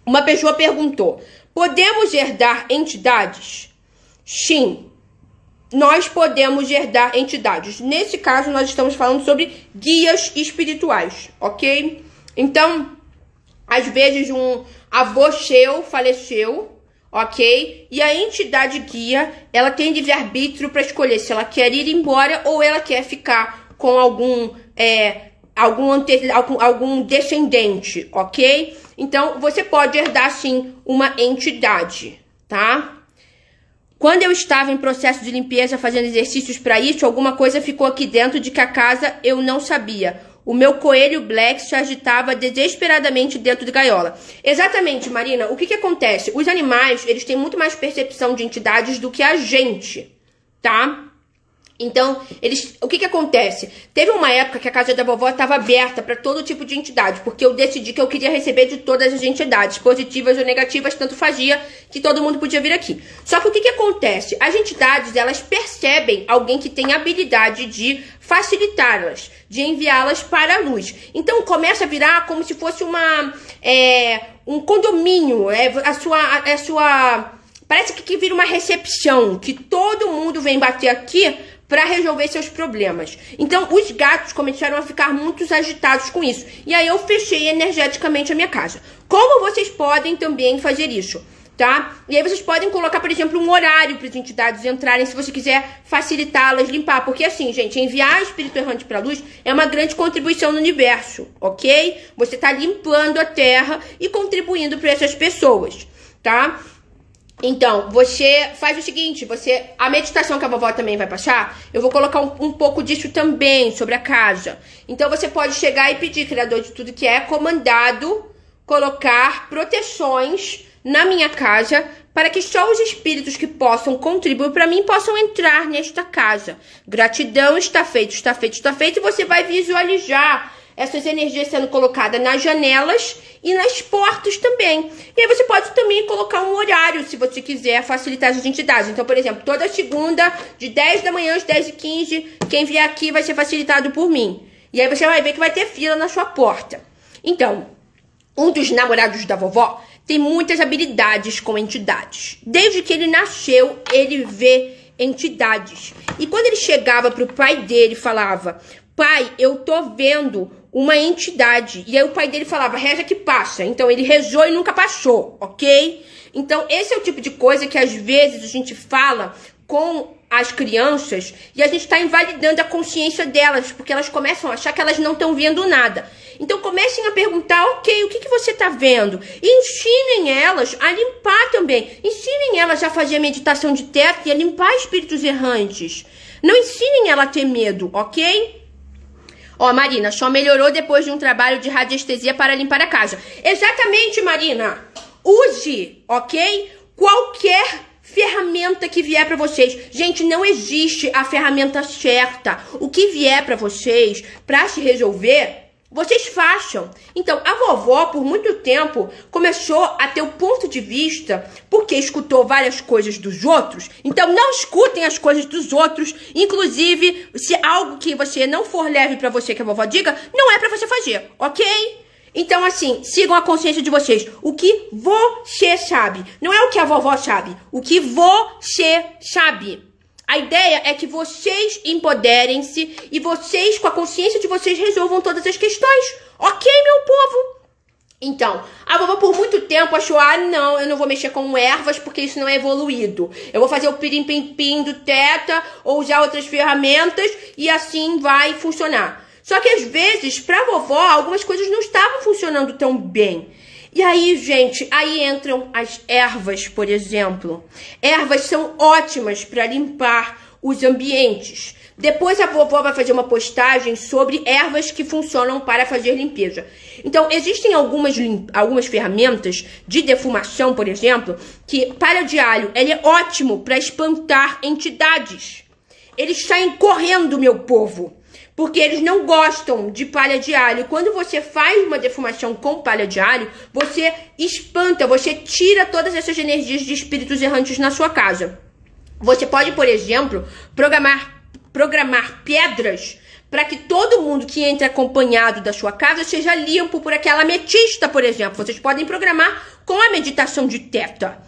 A: Uma pessoa perguntou: podemos herdar entidades? Sim, nós podemos herdar entidades. Nesse caso, nós estamos falando sobre guias espirituais, ok? Então, às vezes um avô seu faleceu ok? E a entidade guia, ela tem livre-arbítrio para escolher se ela quer ir embora ou ela quer ficar com algum, é, algum, ante, algum, algum descendente, ok? Então, você pode herdar, sim, uma entidade, tá? Quando eu estava em processo de limpeza, fazendo exercícios para isso, alguma coisa ficou aqui dentro de que a casa eu não sabia. O meu coelho Black se agitava desesperadamente dentro de gaiola. Exatamente, Marina. O que, que acontece? Os animais, eles têm muito mais percepção de entidades do que a gente, tá? Então, eles, o que que acontece? Teve uma época que a casa da vovó estava aberta para todo tipo de entidade, porque eu decidi que eu queria receber de todas as entidades, positivas ou negativas, tanto fazia que todo mundo podia vir aqui. Só que o que que acontece? As entidades, elas percebem alguém que tem habilidade de facilitá-las, de enviá-las para a luz. Então, começa a virar como se fosse uma, é, um condomínio, é a sua, a, a sua, parece que, que vira uma recepção, que todo mundo vem bater aqui para resolver seus problemas. Então, os gatos começaram a ficar muito agitados com isso. E aí eu fechei energeticamente a minha casa. Como vocês podem também fazer isso? Tá? E aí vocês podem colocar, por exemplo, um horário para as entidades entrarem, se você quiser facilitá-las, limpar. Porque assim, gente, enviar espírito errante para a luz é uma grande contribuição no universo, ok? Você está limpando a Terra e contribuindo para essas pessoas, tá? Então, você faz o seguinte, você a meditação que a vovó também vai passar, eu vou colocar um, um, pouco disso também sobre a casa. Então, você pode chegar e pedir, criador de tudo que é comandado, colocar proteções na minha casa para que só os espíritos que possam contribuir para mim possam entrar nesta casa. Gratidão, está feito, está feito, está feito, e você vai visualizar essas energias sendo colocadas nas janelas e nas portas também. E aí você pode também colocar um horário, se você quiser facilitar as entidades. Então, por exemplo, toda segunda, de 10 da manhã às 10 e 15, quem vier aqui vai ser facilitado por mim. E aí você vai ver que vai ter fila na sua porta. Então, um dos namorados da vovó tem muitas habilidades com entidades. Desde que ele nasceu, ele vê entidades. E quando ele chegava pro pai dele e falava: Pai, eu tô vendo uma entidade. E aí o pai dele falava, reza que passa. Então ele rezou e nunca passou, ok? Então esse é o tipo de coisa que às vezes a gente fala com as crianças e a gente está invalidando a consciência delas, porque elas começam a achar que elas não estão vendo nada. Então comecem a perguntar, ok, o que, que você está vendo? E ensinem elas a limpar também. Ensinem elas a fazer a meditação de teto e a limpar espíritos errantes. Não ensinem ela a ter medo, ok? Ó, Marina, só melhorou depois de um trabalho de radiestesia para limpar a casa. Exatamente, Marina. Use, ok? Qualquer ferramenta que vier para vocês. Gente, não existe a ferramenta certa. O que vier para vocês para se resolver vocês façam. Então, a vovó, por muito tempo, começou a ter o ponto de vista, porque escutou várias coisas dos outros. Então, não escutem as coisas dos outros. Inclusive, se algo que você não for leve para você, que a vovó diga, não é para você fazer, ok? Então, assim, sigam a consciência de vocês. O que você sabe. Não é o que a vovó sabe. O que você sabe. A ideia é que vocês empoderem-se e vocês, com a consciência de vocês, resolvam todas as questões. Ok, meu povo? Então, a vovó por muito tempo achou: ah, não, eu não vou mexer com ervas porque isso não é evoluído. Eu vou fazer o pirim-pim-pim do teta ou usar outras ferramentas e assim vai funcionar. Só que às vezes, pra vovó, algumas coisas não estavam funcionando tão bem. E aí, gente, aí entram as ervas, por exemplo. Ervas são ótimas para limpar os ambientes. Depois a vovó vai fazer uma postagem sobre ervas que funcionam para fazer limpeza. Então, existem algumas, algumas ferramentas de defumação, por exemplo, que para de alho ele é ótimo para espantar entidades. Eles saem correndo, meu povo porque eles não gostam de palha de alho. Quando você faz uma defumação com palha de alho, você espanta, você tira todas essas energias de espíritos errantes na sua casa. Você pode, por exemplo, programar, programar pedras para que todo mundo que entre acompanhado da sua casa seja limpo por aquela ametista, por exemplo. Vocês podem programar com a meditação de teta.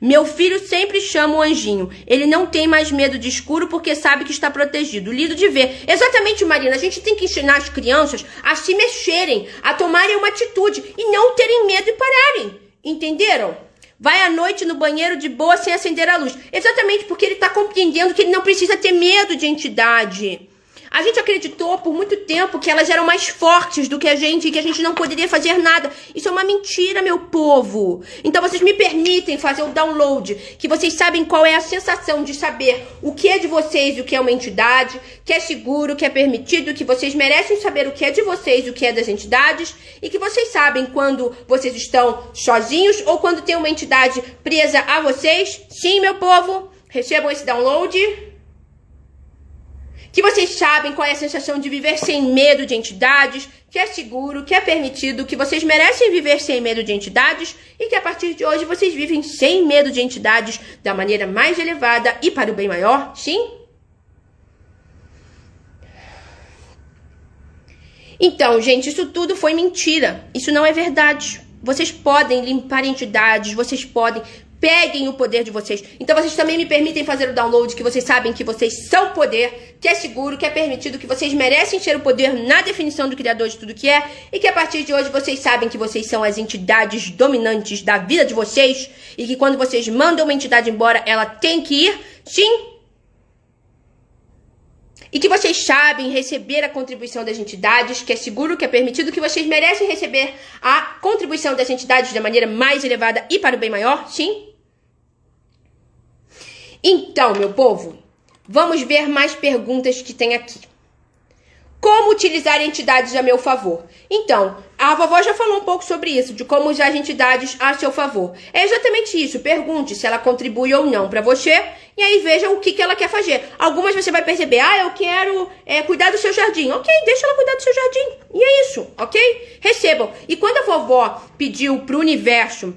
A: Meu filho sempre chama o anjinho. Ele não tem mais medo de escuro porque sabe que está protegido. Lido de ver. Exatamente, Marina. A gente tem que ensinar as crianças a se mexerem, a tomarem uma atitude e não terem medo e pararem. Entenderam? Vai à noite no banheiro de boa sem acender a luz. Exatamente porque ele está compreendendo que ele não precisa ter medo de entidade. A gente acreditou por muito tempo que elas eram mais fortes do que a gente e que a gente não poderia fazer nada. Isso é uma mentira, meu povo. Então vocês me permitem fazer o download, que vocês sabem qual é a sensação de saber o que é de vocês e o que é uma entidade, que é seguro, que é permitido, que vocês merecem saber o que é de vocês e o que é das entidades e que vocês sabem quando vocês estão sozinhos ou quando tem uma entidade presa a vocês. Sim, meu povo, recebam esse download. Que vocês sabem qual é a sensação de viver sem medo de entidades, que é seguro, que é permitido, que vocês merecem viver sem medo de entidades e que a partir de hoje vocês vivem sem medo de entidades da maneira mais elevada e para o bem maior? Sim? Então, gente, isso tudo foi mentira. Isso não é verdade. Vocês podem limpar entidades, vocês podem Peguem o poder de vocês. Então vocês também me permitem fazer o download, que vocês sabem que vocês são poder, que é seguro, que é permitido, que vocês merecem ter o poder na definição do Criador de tudo que é, e que a partir de hoje vocês sabem que vocês são as entidades dominantes da vida de vocês, e que quando vocês mandam uma entidade embora, ela tem que ir, sim, e que vocês sabem receber a contribuição das entidades, que é seguro, que é permitido, que vocês merecem receber a contribuição das entidades da maneira mais elevada e para o bem maior? Sim? Então, meu povo, vamos ver mais perguntas que tem aqui. Como utilizar entidades a meu favor? Então, a vovó já falou um pouco sobre isso, de como usar entidades a seu favor. É exatamente isso. Pergunte se ela contribui ou não para você e aí veja o que, que ela quer fazer. Algumas você vai perceber, ah, eu quero é, cuidar do seu jardim. Ok, deixa ela cuidar do seu jardim. E é isso, ok? Recebam. E quando a vovó pediu pro universo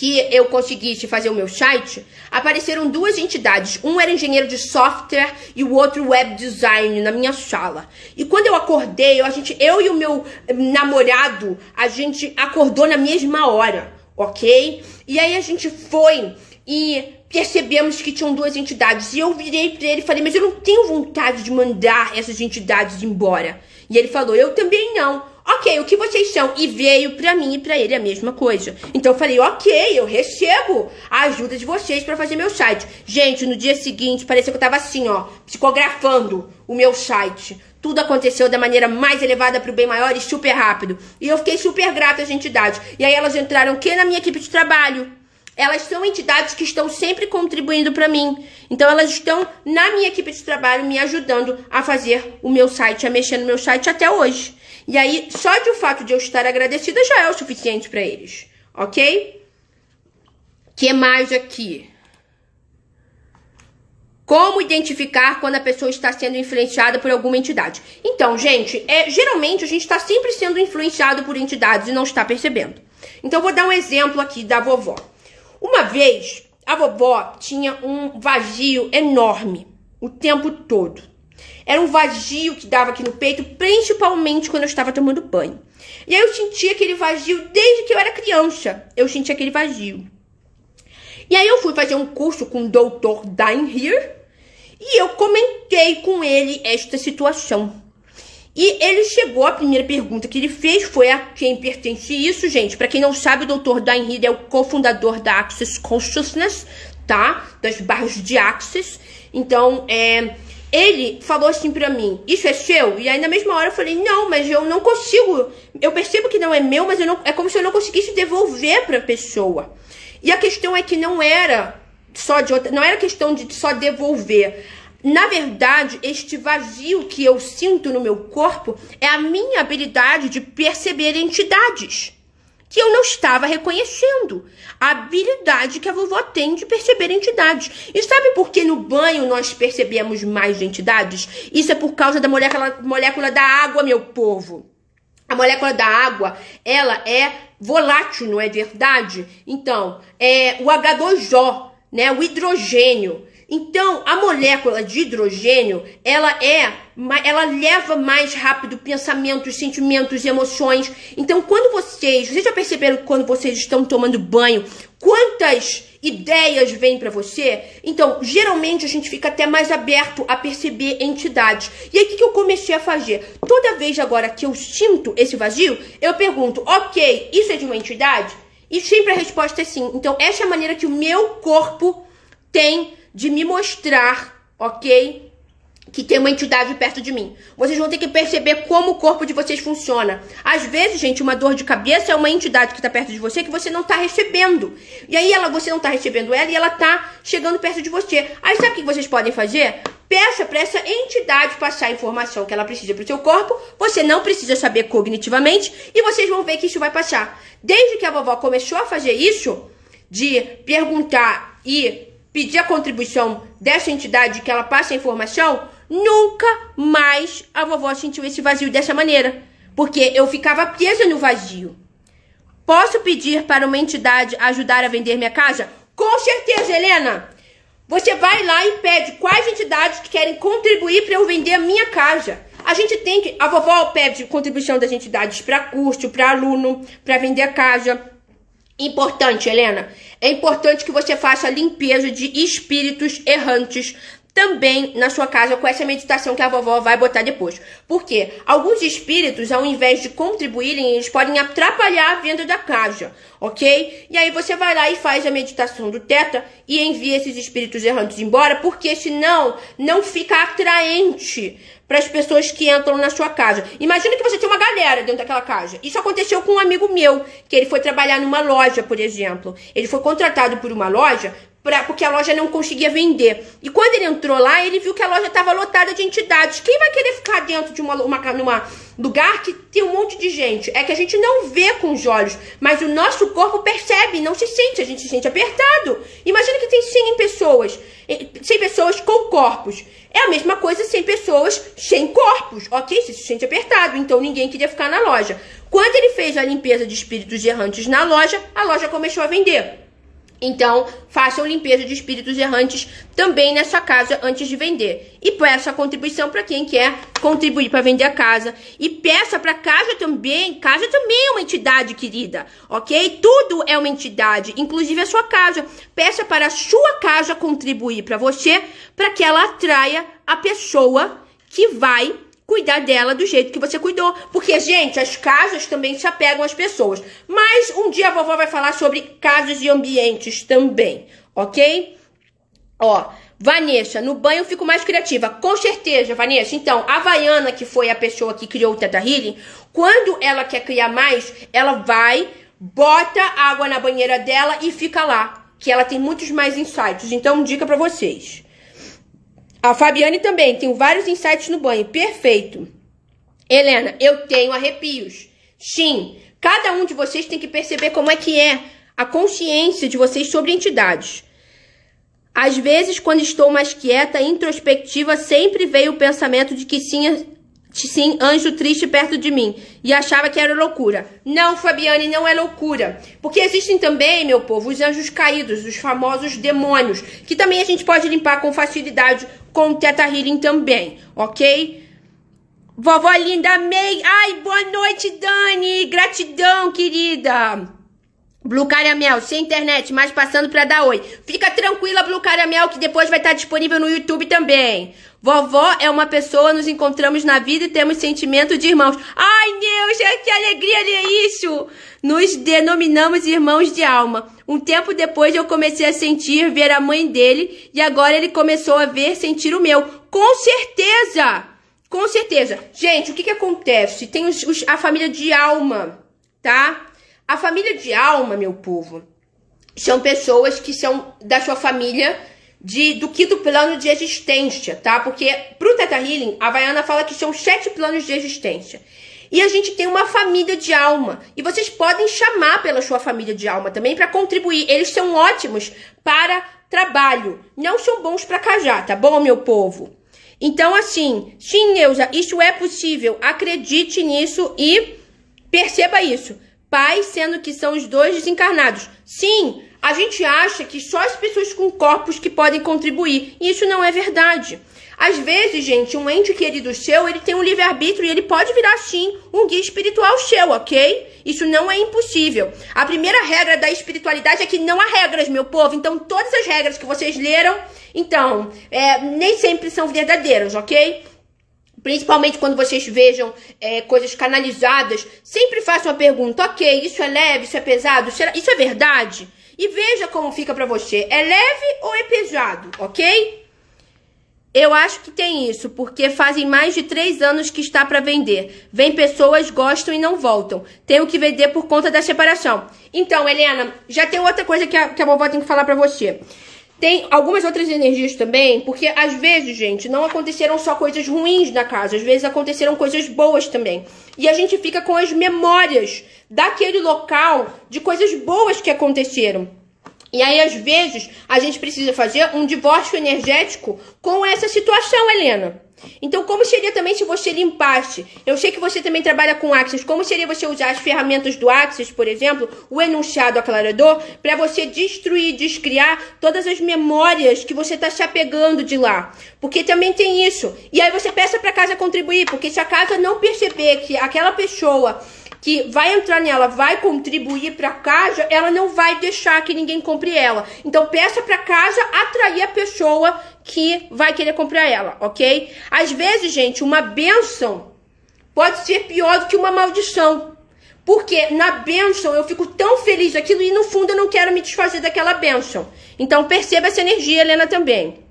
A: que eu conseguisse fazer o meu site, apareceram duas entidades. Um era engenheiro de software e o outro web design na minha sala. E quando eu acordei, eu, a gente, eu e o meu namorado, a gente acordou na mesma hora, ok? E aí a gente foi e percebemos que tinham duas entidades. E eu virei para ele e falei, mas eu não tenho vontade de mandar essas entidades embora. E ele falou, eu também não. Ok, o que vocês são? E veio pra mim e pra ele a mesma coisa. Então eu falei, ok, eu recebo a ajuda de vocês para fazer meu site. Gente, no dia seguinte, parecia que eu tava assim, ó, psicografando o meu site. Tudo aconteceu da maneira mais elevada para o bem maior e super rápido. E eu fiquei super grata às entidades. E aí elas entraram que na minha equipe de trabalho. Elas são entidades que estão sempre contribuindo para mim. Então elas estão na minha equipe de trabalho me ajudando a fazer o meu site, a mexer no meu site até hoje. E aí, só de o fato de eu estar agradecida já é o suficiente para eles, ok? Que mais aqui? Como identificar quando a pessoa está sendo influenciada por alguma entidade? Então, gente, é, geralmente a gente está sempre sendo influenciado por entidades e não está percebendo. Então, vou dar um exemplo aqui da vovó. Uma vez, a vovó tinha um vazio enorme o tempo todo. Era um vazio que dava aqui no peito, principalmente quando eu estava tomando banho. E aí eu sentia aquele vazio desde que eu era criança. Eu sentia aquele vazio. E aí eu fui fazer um curso com o Dr. Here e eu comentei com ele esta situação. E ele chegou, a primeira pergunta que ele fez foi a quem pertence isso, gente. Para quem não sabe, o Dr. Here é o cofundador da Access Consciousness, tá? Das barras de Access. Então, é ele falou assim pra mim: Isso é seu? E aí na mesma hora eu falei: Não, mas eu não consigo. Eu percebo que não é meu, mas eu não, é como se eu não conseguisse devolver pra pessoa. E a questão é que não era só de outra, não era questão de só devolver. Na verdade, este vazio que eu sinto no meu corpo é a minha habilidade de perceber entidades que eu não estava reconhecendo. A habilidade que a vovó tem de perceber entidades. E sabe por que no banho nós percebemos mais entidades? Isso é por causa da molécula, molécula da água, meu povo. A molécula da água, ela é volátil, não é verdade? Então, é o H2O, né, o hidrogênio. Então, a molécula de hidrogênio, ela é, ela leva mais rápido pensamentos, sentimentos, emoções. Então, quando vocês, vocês já perceberam que quando vocês estão tomando banho, quantas ideias vêm para você? Então, geralmente a gente fica até mais aberto a perceber entidades. E aí, o que, eu comecei a fazer? Toda vez agora que eu sinto esse vazio, eu pergunto, ok, isso é de uma entidade? E sempre a resposta é sim. Então, essa é a maneira que o meu corpo tem de me mostrar, ok? Que tem uma entidade perto de mim. Vocês vão ter que perceber como o corpo de vocês funciona. Às vezes, gente, uma dor de cabeça é uma entidade que está perto de você que você não está recebendo. E aí ela, você não está recebendo ela e ela está chegando perto de você. Aí sabe o que vocês podem fazer? Peça para essa entidade passar a informação que ela precisa para o seu corpo. Você não precisa saber cognitivamente e vocês vão ver que isso vai passar. Desde que a vovó começou a fazer isso, de perguntar e pedir a contribuição dessa entidade que ela passe a informação, nunca mais a vovó sentiu esse vazio dessa maneira. Porque eu ficava presa no vazio. Posso pedir para uma entidade ajudar a vender minha casa? Com certeza, Helena! Você vai lá e pede quais entidades que querem contribuir para eu vender a minha casa. A gente tem que. A vovó pede contribuição das entidades para curso, para aluno, para vender a casa. Importante, Helena. É importante que você faça a limpeza de espíritos errantes também na sua casa com essa meditação que a vovó vai botar depois. Porque alguns espíritos, ao invés de contribuírem, eles podem atrapalhar a venda da casa, ok? E aí você vai lá e faz a meditação do teta e envia esses espíritos errantes embora, porque senão não fica atraente para as pessoas que entram na sua casa. Imagina que você tem uma galera dentro daquela casa. Isso aconteceu com um amigo meu, que ele foi trabalhar numa loja, por exemplo. Ele foi contratado por uma loja Pra, porque a loja não conseguia vender. E quando ele entrou lá, ele viu que a loja estava lotada de entidades. Quem vai querer ficar dentro de uma, uma, numa lugar que tem um monte de gente? É que a gente não vê com os olhos, mas o nosso corpo percebe, não se sente, a gente se sente apertado. Imagina que tem 100 pessoas, 100 pessoas com corpos. É a mesma coisa 100 pessoas sem corpos, ok? Você se sente apertado, então ninguém queria ficar na loja. Quando ele fez a limpeza de espíritos errantes na loja, a loja começou a vender. Então, façam limpeza de espíritos errantes também nessa casa antes de vender. E peça a contribuição para quem quer contribuir para vender a casa. E peça para casa também. Casa também é uma entidade, querida. Ok? Tudo é uma entidade, inclusive a sua casa. Peça para a sua casa contribuir para você, para que ela atraia a pessoa que vai cuidar dela do jeito que você cuidou. Porque, gente, as casas também se apegam às pessoas. Mas um dia a vovó vai falar sobre casas e ambientes também, ok? Ó, Vanessa, no banho eu fico mais criativa. Com certeza, Vanessa. Então, a Vaiana, que foi a pessoa que criou o Teta Healing, quando ela quer criar mais, ela vai, bota água na banheira dela e fica lá. Que ela tem muitos mais insights. Então, dica para vocês. A Fabiane também, tenho vários insights no banho. Perfeito. Helena, eu tenho arrepios. Sim, cada um de vocês tem que perceber como é que é a consciência de vocês sobre entidades. Às vezes, quando estou mais quieta, introspectiva, sempre veio o pensamento de que sim, sim, anjo triste perto de mim. E achava que era loucura. Não, Fabiane, não é loucura. Porque existem também, meu povo, os anjos caídos, os famosos demônios, que também a gente pode limpar com facilidade com o Teta Healing também, ok? Vovó linda, amei. Ai, boa noite, Dani. Gratidão, querida. Blue Caramel, sem internet, mas passando para dar oi. Fica tranquila, Blue Caramel, que depois vai estar disponível no YouTube também. Vovó é uma pessoa, nos encontramos na vida e temos sentimento de irmãos. Ai, Deus, que alegria ler isso! Nos denominamos irmãos de alma. Um tempo depois eu comecei a sentir, ver a mãe dele e agora ele começou a ver, sentir o meu. Com certeza! Com certeza. Gente, o que que acontece? Tem os, os, a família de alma, tá? A família de alma, meu povo, são pessoas que são da sua família de, do quinto plano de existência, tá? Porque pro Teta Healing, a Vaiana fala que são sete planos de existência. E a gente tem uma família de alma. E vocês podem chamar pela sua família de alma também para contribuir. Eles são ótimos para trabalho. Não são bons para cajar, tá bom, meu povo? Então, assim, sim, Neuza, isso é possível. Acredite nisso e perceba isso pais, sendo que são os dois desencarnados. Sim, a gente acha que só as pessoas com corpos que podem contribuir. E isso não é verdade. Às vezes, gente, um ente querido seu, ele tem um livre-arbítrio e ele pode virar, sim, um guia espiritual seu, ok? Isso não é impossível. A primeira regra da espiritualidade é que não há regras, meu povo. Então, todas as regras que vocês leram, então, é, nem sempre são verdadeiras, ok? Principalmente quando vocês vejam é, coisas canalizadas, sempre façam a pergunta: ok, isso é leve, isso é pesado, isso é verdade? E veja como fica para você: é leve ou é pesado, ok? Eu acho que tem isso, porque fazem mais de três anos que está para vender. Vem pessoas, gostam e não voltam. Tenho que vender por conta da separação. Então, Helena, já tem outra coisa que a, que a vovó tem que falar para você. Tem algumas outras energias também, porque às vezes, gente, não aconteceram só coisas ruins na casa, às vezes aconteceram coisas boas também. E a gente fica com as memórias daquele local de coisas boas que aconteceram. E aí, às vezes, a gente precisa fazer um divórcio energético com essa situação, Helena. Então, como seria também se você limpasse? Eu sei que você também trabalha com Axis. Como seria você usar as ferramentas do Axis, por exemplo, o enunciado aclarador, para você destruir, descriar todas as memórias que você está se apegando de lá? Porque também tem isso. E aí você peça para a casa contribuir, porque se a casa não perceber que aquela pessoa que vai entrar nela, vai contribuir para casa, ela não vai deixar que ninguém compre ela. Então peça para casa atrair a pessoa que vai querer comprar ela, ok? Às vezes, gente, uma benção pode ser pior do que uma maldição. Porque na benção eu fico tão feliz daquilo e no fundo eu não quero me desfazer daquela benção. Então perceba essa energia, Helena, também.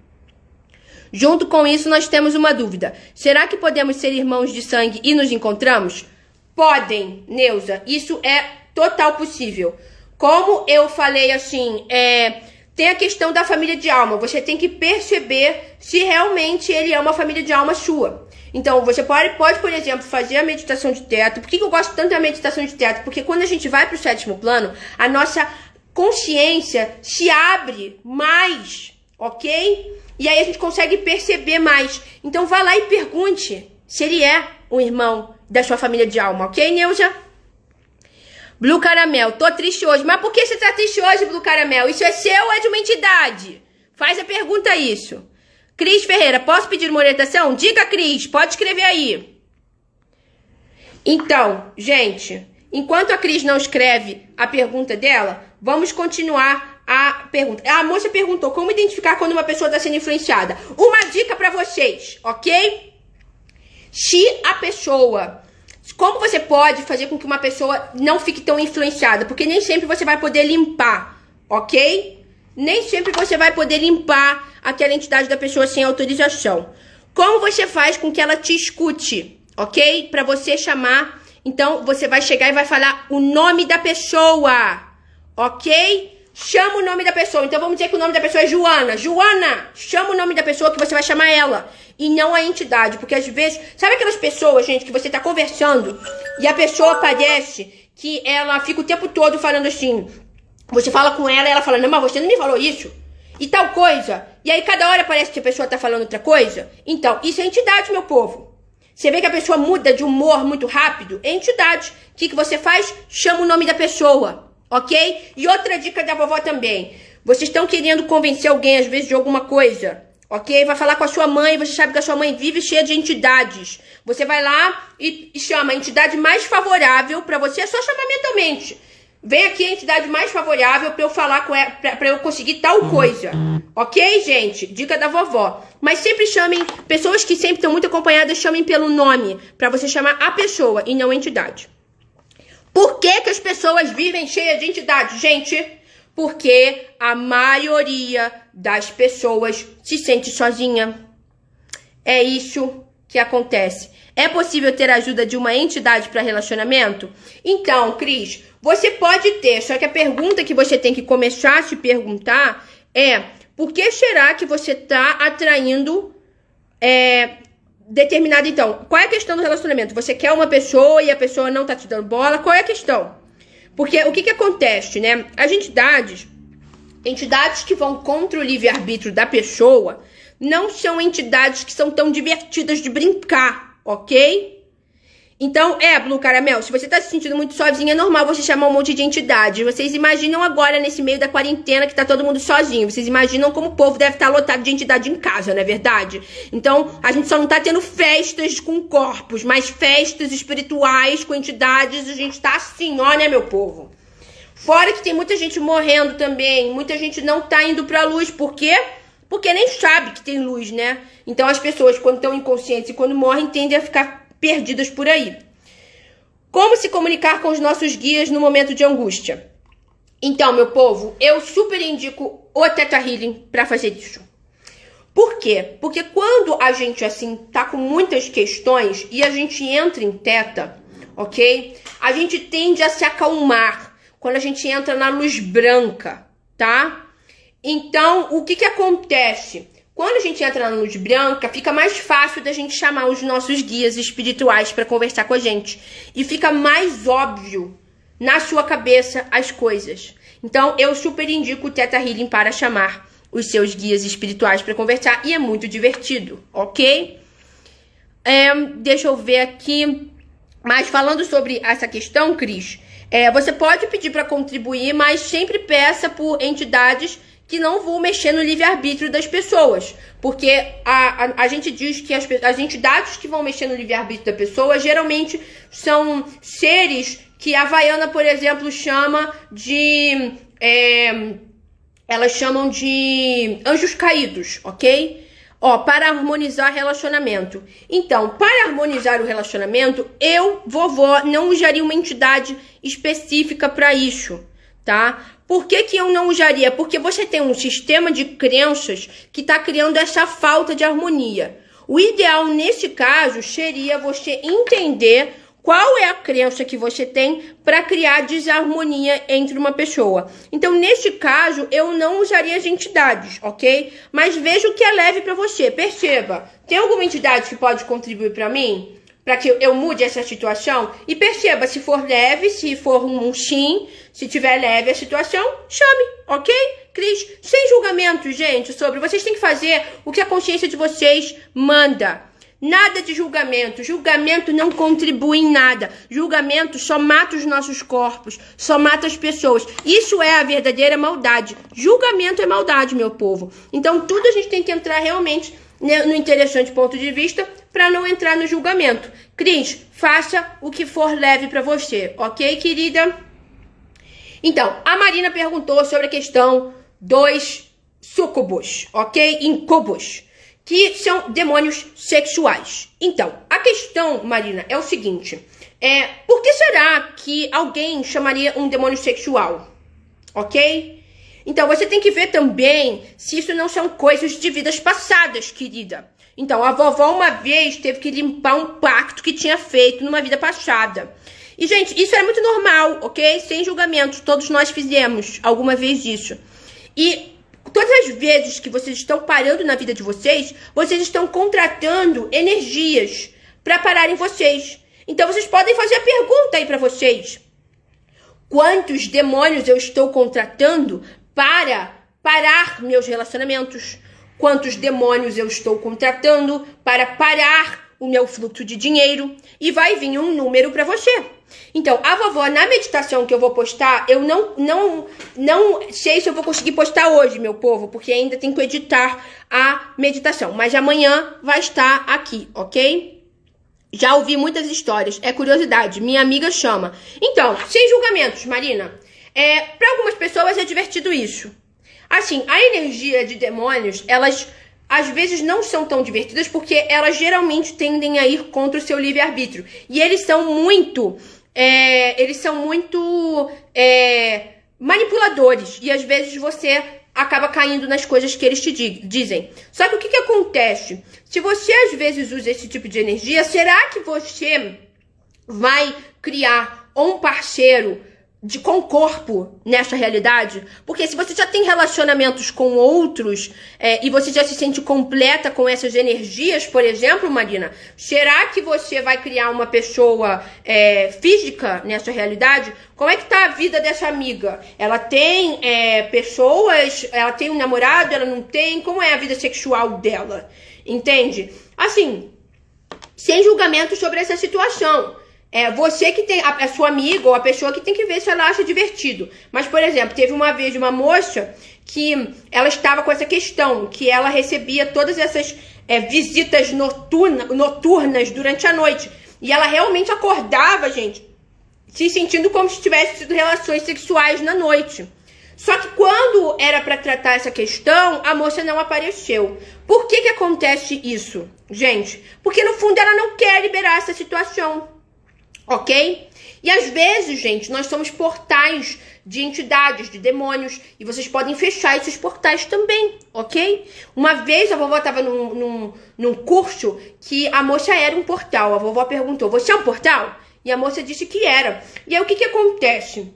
A: Junto com isso, nós temos uma dúvida. Será que podemos ser irmãos de sangue e nos encontramos? Podem, Neuza. Isso é total possível. Como eu falei assim, é, tem a questão da família de alma. Você tem que perceber se realmente ele é uma família de alma sua. Então, você pode, pode, por exemplo, fazer a meditação de teto. Por que eu gosto tanto da meditação de teto? Porque quando a gente vai para o sétimo plano, a nossa consciência se abre mais, ok? E aí a gente consegue perceber mais. Então, vá lá e pergunte se ele é um irmão da sua família de alma, ok, Neuza? Blue Caramel, tô triste hoje. Mas por que você tá triste hoje, Blue Caramel? Isso é seu ou é de uma entidade? Faz a pergunta isso. Cris Ferreira, posso pedir uma orientação? Diga, Cris, pode escrever aí. Então, gente, enquanto a Cris não escreve a pergunta dela, vamos continuar a pergunta. A moça perguntou como identificar quando uma pessoa está sendo influenciada. Uma dica para vocês, ok? Se a pessoa. Como você pode fazer com que uma pessoa não fique tão influenciada? Porque nem sempre você vai poder limpar, ok? Nem sempre você vai poder limpar aquela entidade da pessoa sem autorização. Como você faz com que ela te escute, ok? Para você chamar. Então, você vai chegar e vai falar o nome da pessoa, ok? Chama o nome da pessoa. Então vamos dizer que o nome da pessoa é Joana. Joana, chama o nome da pessoa que você vai chamar ela. E não a entidade. Porque às vezes, sabe aquelas pessoas, gente, que você tá conversando e a pessoa parece que ela fica o tempo todo falando assim. Você fala com ela e ela fala, não, mas você não me falou isso. E tal coisa. E aí cada hora parece que a pessoa tá falando outra coisa. Então, isso é entidade, meu povo. Você vê que a pessoa muda de humor muito rápido? É entidade. O que, que você faz? Chama o nome da pessoa ok? E outra dica da vovó também. Vocês estão querendo convencer alguém, às vezes, de alguma coisa, ok? Vai falar com a sua mãe, você sabe que a sua mãe vive cheia de entidades. Você vai lá e, e chama a entidade mais favorável para você, é só chamar mentalmente. Vem aqui a entidade mais favorável para eu falar com ela, pra, pra eu conseguir tal coisa. Ok, gente? Dica da vovó. Mas sempre chamem, pessoas que sempre estão muito acompanhadas, chamem pelo nome, para você chamar a pessoa e não a entidade. Por que, que as pessoas vivem cheias de entidade? Gente, porque a maioria das pessoas se sente sozinha. É isso que acontece. É possível ter ajuda de uma entidade para relacionamento? Então, Cris, você pode ter, só que a pergunta que você tem que começar a se perguntar é: por que será que você está atraindo é, determinado, então. Qual é a questão do relacionamento? Você quer uma pessoa e a pessoa não tá te dando bola? Qual é a questão? Porque o que que acontece, né? As entidades, entidades que vão contra o livre-arbítrio da pessoa, não são entidades que são tão divertidas de brincar, ok? Então, é, Blue Caramel, se você tá se sentindo muito sozinha, é normal você chamar um monte de entidade. Vocês imaginam agora, nesse meio da quarentena, que tá todo mundo sozinho. Vocês imaginam como o povo deve estar tá lotado de entidade em casa, não é verdade? Então, a gente só não tá tendo festas com corpos, mas festas espirituais com entidades, a gente tá assim, ó, né, meu povo? Fora que tem muita gente morrendo também, muita gente não tá indo pra luz, por quê? Porque nem sabe que tem luz, né? Então as pessoas, quando estão inconscientes e quando morrem, tendem a ficar perdidas por aí. Como se comunicar com os nossos guias no momento de angústia? Então, meu povo, eu super indico o Teta Healing para fazer isso. Por quê? Porque quando a gente assim tá com muitas questões e a gente entra em Teta, ok? A gente tende a se acalmar quando a gente entra na luz branca, tá? Então, o que que acontece? Quando a gente entra na luz branca, fica mais fácil da gente chamar os nossos guias espirituais para conversar com a gente. E fica mais óbvio na sua cabeça as coisas. Então, eu super indico o Teta Healing para chamar os seus guias espirituais para conversar e é muito divertido, ok? É, deixa eu ver aqui. Mas falando sobre essa questão, Cris, é, você pode pedir para contribuir, mas sempre peça por entidades que não vão mexer no livre-arbítrio das pessoas. Porque a, a, a gente diz que as, as entidades que vão mexer no livre-arbítrio da pessoa geralmente são seres que a Havaiana, por exemplo, chama de. É, elas chamam de anjos caídos, ok? Ó, para harmonizar relacionamento. Então, para harmonizar o relacionamento, eu, vovó, não usaria uma entidade específica para isso, tá? Por que, que eu não usaria? Porque você tem um sistema de crenças que está criando essa falta de harmonia. O ideal nesse caso seria você entender qual é a crença que você tem para criar desarmonia entre uma pessoa. Então, nesse caso, eu não usaria as entidades, ok? Mas veja o que é leve para você. Perceba, tem alguma entidade que pode contribuir para mim? Para que eu mude essa situação? E perceba, se for leve, se for um sim, se tiver leve a situação, chame, ok? Cris, sem julgamento, gente, sobre. Vocês têm que fazer o que a consciência de vocês manda. Nada de julgamento. Julgamento não contribui em nada. Julgamento só mata os nossos corpos, só mata as pessoas. Isso é a verdadeira maldade. Julgamento é maldade, meu povo. Então, tudo a gente tem que entrar realmente no interessante ponto de vista para não entrar no julgamento. Cris, faça o que for leve para você, ok, querida? Então, a Marina perguntou sobre a questão dos sucubus, ok? Incubus que são demônios sexuais. Então, a questão, Marina, é o seguinte: é, por que será que alguém chamaria um demônio sexual? Ok? Então, você tem que ver também se isso não são coisas de vidas passadas, querida. Então, a vovó uma vez teve que limpar um pacto que tinha feito numa vida passada. E, gente, isso é muito normal, ok? Sem julgamento. Todos nós fizemos alguma vez isso. E Todas as vezes que vocês estão parando na vida de vocês, vocês estão contratando energias para parar em vocês. Então vocês podem fazer a pergunta aí para vocês: quantos demônios eu estou contratando para parar meus relacionamentos? Quantos demônios eu estou contratando para parar o meu fluxo de dinheiro? E vai vir um número para você. Então, a vovó, na meditação que eu vou postar, eu não, não, não sei se eu vou conseguir postar hoje, meu povo, porque ainda tem que editar a meditação. Mas amanhã vai estar aqui, ok? Já ouvi muitas histórias, é curiosidade. Minha amiga chama. Então, sem julgamentos, Marina. É, para algumas pessoas é divertido isso. Assim, a energia de demônios, elas às vezes não são tão divertidas porque elas geralmente tendem a ir contra o seu livre-arbítrio. E eles são muito é, eles são muito é, manipuladores e às vezes você acaba caindo nas coisas que eles te dizem. Só que o que, que acontece? Se você às vezes usa esse tipo de energia, será que você vai criar um parceiro de com corpo nessa realidade, porque se você já tem relacionamentos com outros é, e você já se sente completa com essas energias, por exemplo, Marina, será que você vai criar uma pessoa é, física nessa realidade? Como é que tá a vida dessa amiga? Ela tem é, pessoas, ela tem um namorado, ela não tem? Como é a vida sexual dela? Entende? Assim, sem julgamento sobre essa situação. É você que tem, a, a, sua amiga ou a pessoa que tem que ver se ela acha divertido. Mas, por exemplo, teve uma vez uma moça que ela estava com essa questão, que ela recebia todas essas é, visitas noturna, noturnas durante a noite. E ela realmente acordava, gente, se sentindo como se tivesse tido relações sexuais na noite. Só que quando era para tratar essa questão, a moça não apareceu. Por que que acontece isso, gente? Porque no fundo ela não quer liberar essa situação ok? E às vezes, gente, nós somos portais de entidades, de demônios, e vocês podem fechar esses portais também, ok? Uma vez a vovó estava num, num, num curso que a moça era um portal. A vovó perguntou: Você é um portal? E a moça disse que era. E aí o que, que acontece?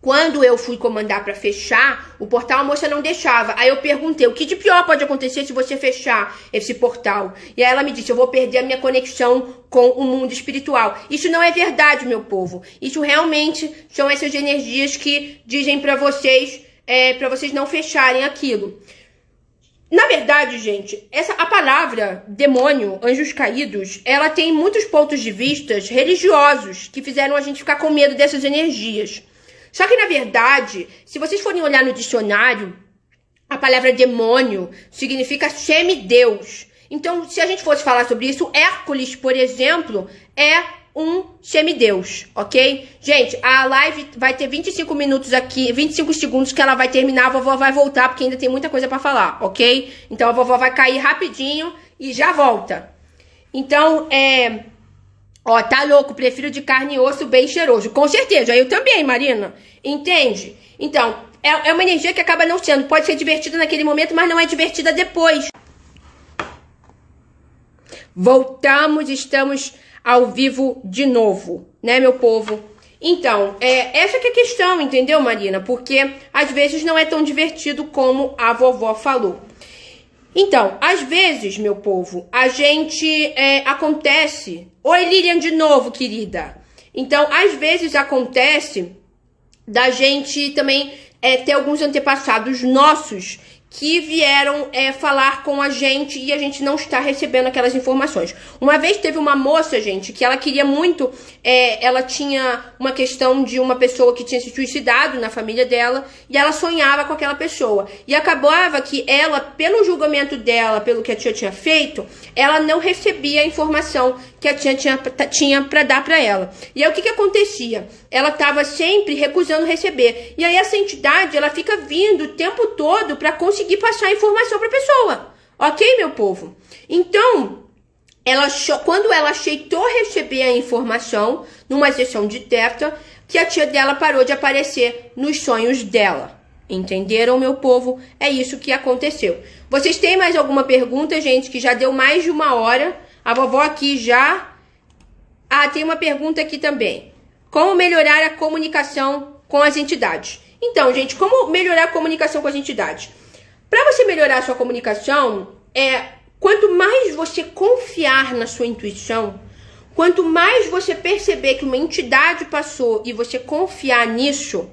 A: Quando eu fui comandar para fechar o portal, a moça não deixava. Aí eu perguntei: o que de pior pode acontecer se você fechar esse portal? E aí ela me disse: eu vou perder a minha conexão com o mundo espiritual. Isso não é verdade, meu povo. Isso realmente são essas energias que dizem para vocês, é, para vocês não fecharem aquilo. Na verdade, gente, essa a palavra demônio, anjos caídos, ela tem muitos pontos de vistas religiosos que fizeram a gente ficar com medo dessas energias. Só que, na verdade, se vocês forem olhar no dicionário, a palavra demônio significa semideus. Então, se a gente fosse falar sobre isso, Hércules, por exemplo, é um semideus, ok? Gente, a live vai ter 25 minutos aqui, 25 segundos que ela vai terminar, a vovó vai voltar, porque ainda tem muita coisa para falar, ok? Então a vovó vai cair rapidinho e já volta. Então, é. Ó, tá louco, prefiro de carne e osso bem cheiroso. Com certeza, eu também, Marina. Entende? Então, é, é uma energia que acaba não sendo. Pode ser divertida naquele momento, mas não é divertida depois. Voltamos, estamos ao vivo de novo, né, meu povo? Então, é, essa que é a questão, entendeu, Marina? Porque às vezes não é tão divertido como a vovó falou. Então, às vezes, meu povo, a gente é, acontece. Oi, Lilian, de novo, querida. Então, às vezes acontece da gente também é, ter alguns antepassados nossos que vieram é, falar com a gente e a gente não está recebendo aquelas informações. Uma vez teve uma moça, gente, que ela queria muito, é, ela tinha uma questão de uma pessoa que tinha se suicidado na família dela e ela sonhava com aquela pessoa. E acabava que ela, pelo julgamento dela, pelo que a tia tinha feito, ela não recebia a informação que a tia tinha, tinha para dar para ela. E aí o que, que acontecia? Ela estava sempre recusando receber. E aí essa entidade, ela fica vindo o tempo todo para conseguir passar a informação para a pessoa. Ok, meu povo? Então, ela quando ela aceitou receber a informação numa sessão de teta, que a tia dela parou de aparecer nos sonhos dela. Entenderam, meu povo? É isso que aconteceu. Vocês têm mais alguma pergunta, gente? Que já deu mais de uma hora. A vovó aqui já. Ah, tem uma pergunta aqui também. Como melhorar a comunicação com as entidades? Então, gente, como melhorar a comunicação com as entidades? Para você melhorar a sua comunicação, é quanto mais você confiar na sua intuição, quanto mais você perceber que uma entidade passou e você confiar nisso,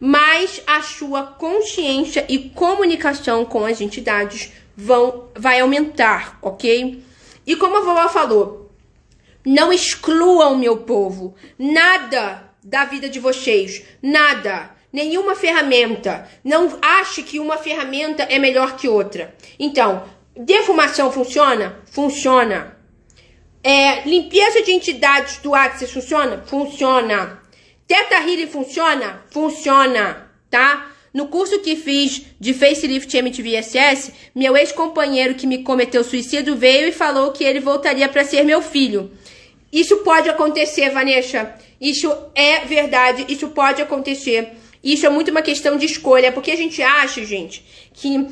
A: mais a sua consciência e comunicação com as entidades vão vai aumentar, ok? E como a vovó falou, não excluam meu povo, nada da vida de vocês, nada nenhuma ferramenta. Não ache que uma ferramenta é melhor que outra. Então, defumação funciona? Funciona. É, limpeza de entidades do Axis funciona? Funciona. Teta Healing funciona? Funciona, tá? No curso que fiz de Facelift MTVSS, meu ex-companheiro que me cometeu suicídio veio e falou que ele voltaria para ser meu filho. Isso pode acontecer, Vanessa. Isso é verdade, isso pode acontecer. Isso é muito uma questão de escolha, porque a gente acha, gente, que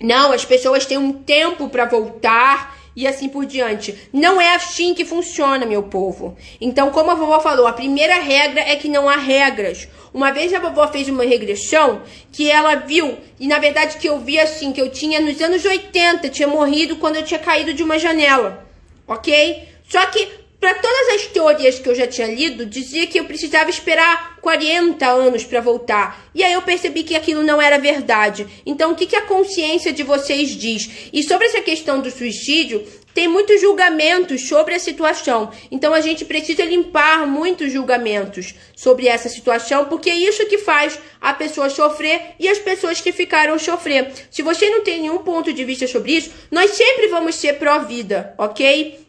A: não, as pessoas têm um tempo para voltar e assim por diante. Não é assim que funciona, meu povo. Então, como a vovó falou, a primeira regra é que não há regras. Uma vez a vovó fez uma regressão que ela viu, e na verdade que eu vi assim, que eu tinha nos anos 80, tinha morrido quando eu tinha caído de uma janela. Ok? Só que para todas as teorias que eu já tinha lido, dizia que eu precisava esperar 40 anos para voltar. E aí eu percebi que aquilo não era verdade. Então, o que, que a consciência de vocês diz? E sobre essa questão do suicídio, tem muitos julgamentos sobre a situação. Então, a gente precisa limpar muitos julgamentos sobre essa situação, porque é isso que faz a pessoa sofrer e as pessoas que ficaram sofrer. Se você não tem nenhum ponto de vista sobre isso, nós sempre vamos ser pró-vida, ok?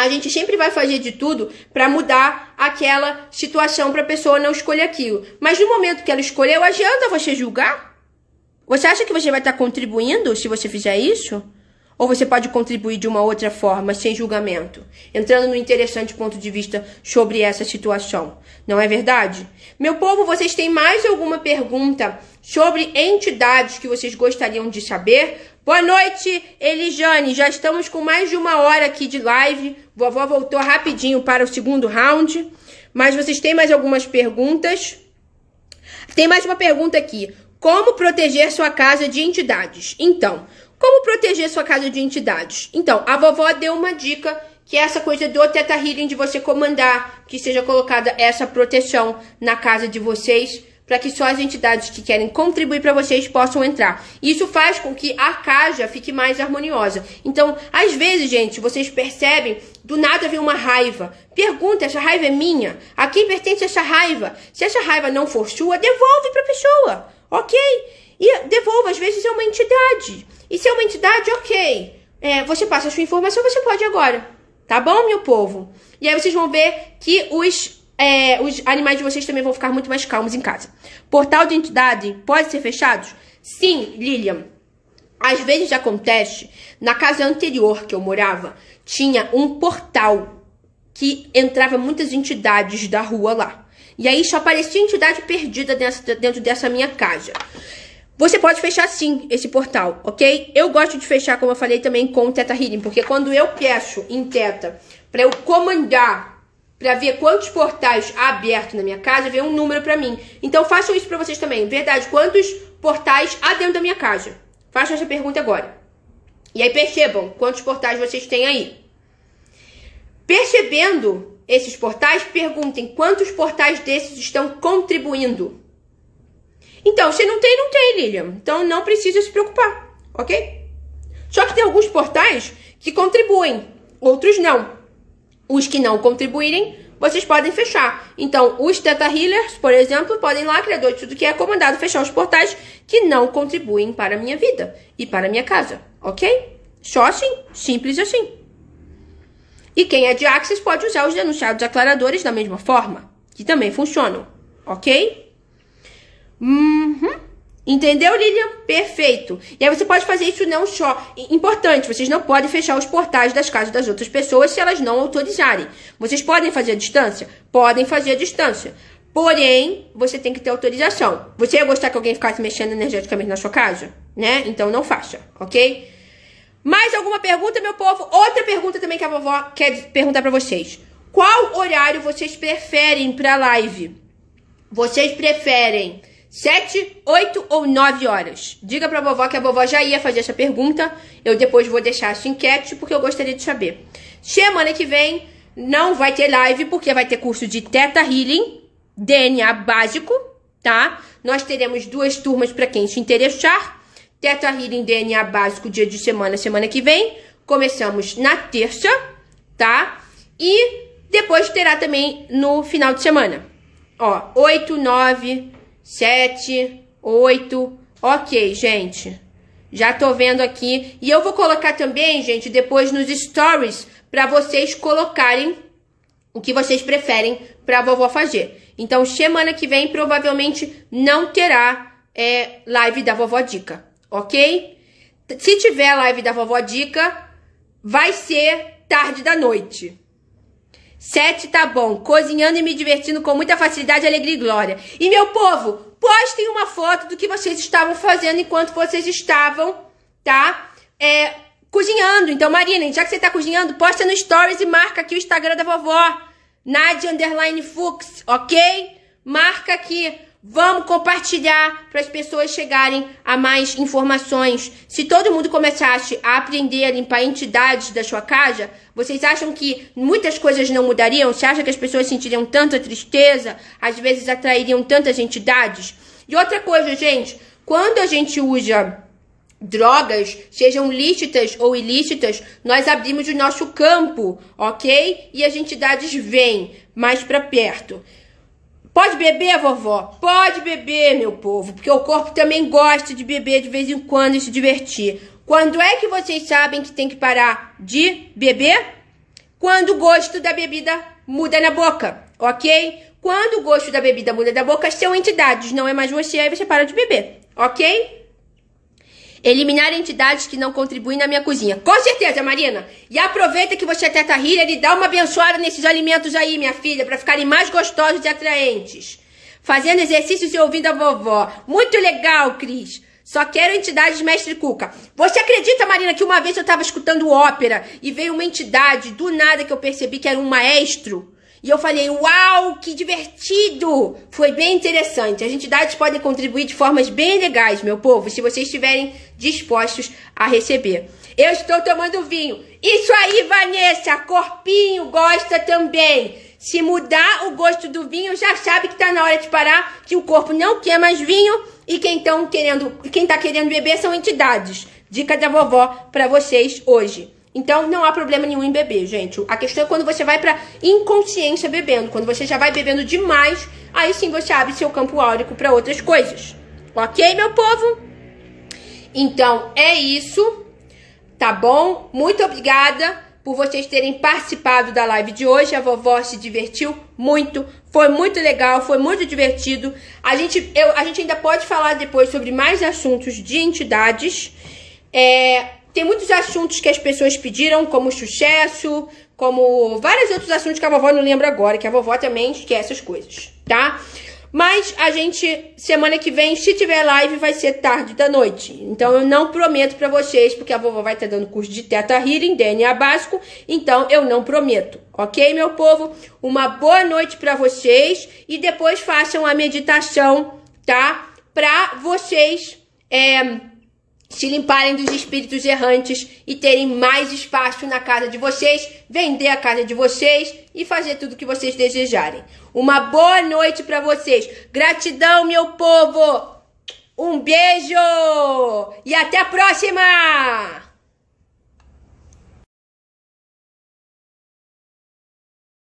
A: A gente sempre vai fazer de tudo para mudar aquela situação para a pessoa não escolher aquilo. Mas no momento que ela escolheu, adianta você julgar? Você acha que você vai estar tá contribuindo se você fizer isso? Ou você pode contribuir de uma outra forma, sem julgamento, entrando no interessante ponto de vista sobre essa situação. Não é verdade? Meu povo, vocês têm mais alguma pergunta sobre entidades que vocês gostariam de saber? Boa noite, Elijane. Já estamos com mais de uma hora aqui de live. Vovó voltou rapidinho para o segundo round. Mas vocês têm mais algumas perguntas? Tem mais uma pergunta aqui. Como proteger sua casa de entidades? Então, como proteger sua casa de entidades? Então, a vovó deu uma dica que é essa coisa do Teta Healing de você comandar que seja colocada essa proteção na casa de vocês para que só as entidades que querem contribuir para vocês possam entrar. Isso faz com que a casa fique mais harmoniosa. Então, às vezes, gente, vocês percebem, do nada vem uma raiva. Pergunta, essa raiva é minha? A quem pertence essa raiva? Se essa raiva não for sua, devolve para a pessoa, ok? E devolva, às vezes é uma entidade. E se é uma entidade, ok. É, você passa a sua informação, você pode agora. Tá bom, meu povo? E aí vocês vão ver que os, é, os animais de vocês também vão ficar muito mais calmos em casa. Portal de entidade pode ser fechado? Sim, Lilian. Às vezes acontece, na casa anterior que eu morava, tinha um portal que entrava muitas entidades da rua lá. E aí só aparecia entidade perdida dentro dessa minha casa. Você pode fechar sim esse portal, ok? Eu gosto de fechar, como eu falei também, com o Teta Healing, porque quando eu peço em Teta para eu comandar para ver quantos portais há aberto na minha casa, vem um número para mim. Então façam isso para vocês também. Verdade, quantos portais há dentro da minha casa? Façam essa pergunta agora. E aí percebam quantos portais vocês têm aí. Percebendo esses portais, perguntem quantos portais desses estão contribuindo então, se não tem, não tem, Lilian. Então não precisa se preocupar, ok? Só que tem alguns portais que contribuem, outros não. Os que não contribuírem, vocês podem fechar. Então, os Teta Healers, por exemplo, podem lá, criador de tudo que é comandado, fechar os portais que não contribuem para a minha vida e para a minha casa, ok? Só assim, simples assim. E quem é de Axis pode usar os denunciados aclaradores da mesma forma, que também funcionam, ok? Uhum. Entendeu, Lilian? Perfeito. E aí você pode fazer isso não só. Importante, vocês não podem fechar os portais das casas das outras pessoas se elas não autorizarem. Vocês podem fazer a distância? Podem fazer a distância. Porém, você tem que ter autorização. Você ia gostar que alguém ficasse mexendo energeticamente na sua casa? Né? Então não faça, ok? Mais alguma pergunta, meu povo? Outra pergunta também que a vovó quer perguntar para vocês. Qual horário vocês preferem para live? Vocês preferem Sete, oito ou nove horas? Diga pra vovó que a vovó já ia fazer essa pergunta. Eu depois vou deixar essa enquete porque eu gostaria de saber. Semana que vem não vai ter live porque vai ter curso de Teta Healing, DNA básico, tá? Nós teremos duas turmas para quem se interessar. Teta Healing, DNA básico, dia de semana, semana que vem. Começamos na terça, tá? E depois terá também no final de semana. Ó, oito, nove 7, 8. Ok, gente. Já tô vendo aqui. E eu vou colocar também, gente, depois nos stories, para vocês colocarem o que vocês preferem pra vovó fazer. Então, semana que vem, provavelmente, não terá é, live da vovó Dica, ok? Se tiver live da vovó Dica, vai ser tarde da noite. Sete tá bom. Cozinhando e me divertindo com muita facilidade, alegria e glória. E meu povo, postem uma foto do que vocês estavam fazendo enquanto vocês estavam, tá? É, cozinhando. Então, Marina, já que você tá cozinhando, posta no Stories e marca aqui o Instagram da vovó. Nadia Underline Fux, ok? Marca aqui Vamos compartilhar para as pessoas chegarem a mais informações. Se todo mundo começasse a aprender a limpar entidades da sua casa, vocês acham que muitas coisas não mudariam? Você acha que as pessoas sentiriam tanta tristeza? Às vezes atrairiam tantas entidades? E outra coisa, gente, quando a gente usa drogas, sejam lícitas ou ilícitas, nós abrimos o nosso campo, ok? E as entidades vêm mais para perto. Pode beber, vovó? Pode beber, meu povo, porque o corpo também gosta de beber de vez em quando e se divertir. Quando é que vocês sabem que tem que parar de beber? Quando o gosto da bebida muda na boca, ok? Quando o gosto da bebida muda na boca, são entidades, não é mais você, aí você para de beber, ok? Eliminar entidades que não contribuem na minha cozinha. Com certeza, Marina. E aproveita que você é teta healer e dá uma abençoada nesses alimentos aí, minha filha, para ficarem mais gostosos e atraentes. Fazendo exercícios e ouvindo a vovó. Muito legal, Cris. Só quero entidades mestre Cuca. Você acredita, Marina, que uma vez eu estava escutando ópera e veio uma entidade, do nada que eu percebi que era um maestro? E eu falei, uau, que divertido! Foi bem interessante. As entidades podem contribuir de formas bem legais, meu povo, se vocês estiverem dispostos a receber. Eu estou tomando vinho. Isso aí, Vanessa, corpinho gosta também. Se mudar o gosto do vinho, já sabe que está na hora de parar, que o corpo não quer mais vinho e quem estão querendo, tá querendo beber são entidades. Dica da vovó para vocês hoje. Então não há problema nenhum em beber, gente. A questão é quando você vai para inconsciência bebendo, quando você já vai bebendo demais, aí sim você abre seu campo áurico para outras coisas. OK, meu povo? Então é isso. Tá bom? Muito obrigada por vocês terem participado da live de hoje. A vovó se divertiu muito, foi muito legal, foi muito divertido. A gente, eu, a gente ainda pode falar depois sobre mais assuntos de entidades. É, tem muitos assuntos que as pessoas pediram, como sucesso, como vários outros assuntos que a vovó não lembra agora, que a vovó também esquece as coisas, tá? Mas a gente, semana que vem, se tiver live, vai ser tarde da noite. Então eu não prometo para vocês, porque a vovó vai estar tá dando curso de Teta Healing, DNA básico. Então eu não prometo, ok, meu povo? Uma boa noite para vocês e depois façam a meditação, tá? Pra vocês. É, se limparem dos espíritos errantes e terem mais espaço na casa de vocês, vender a casa de vocês e fazer tudo o que vocês desejarem. Uma boa noite para vocês. Gratidão, meu povo. Um beijo e até a próxima!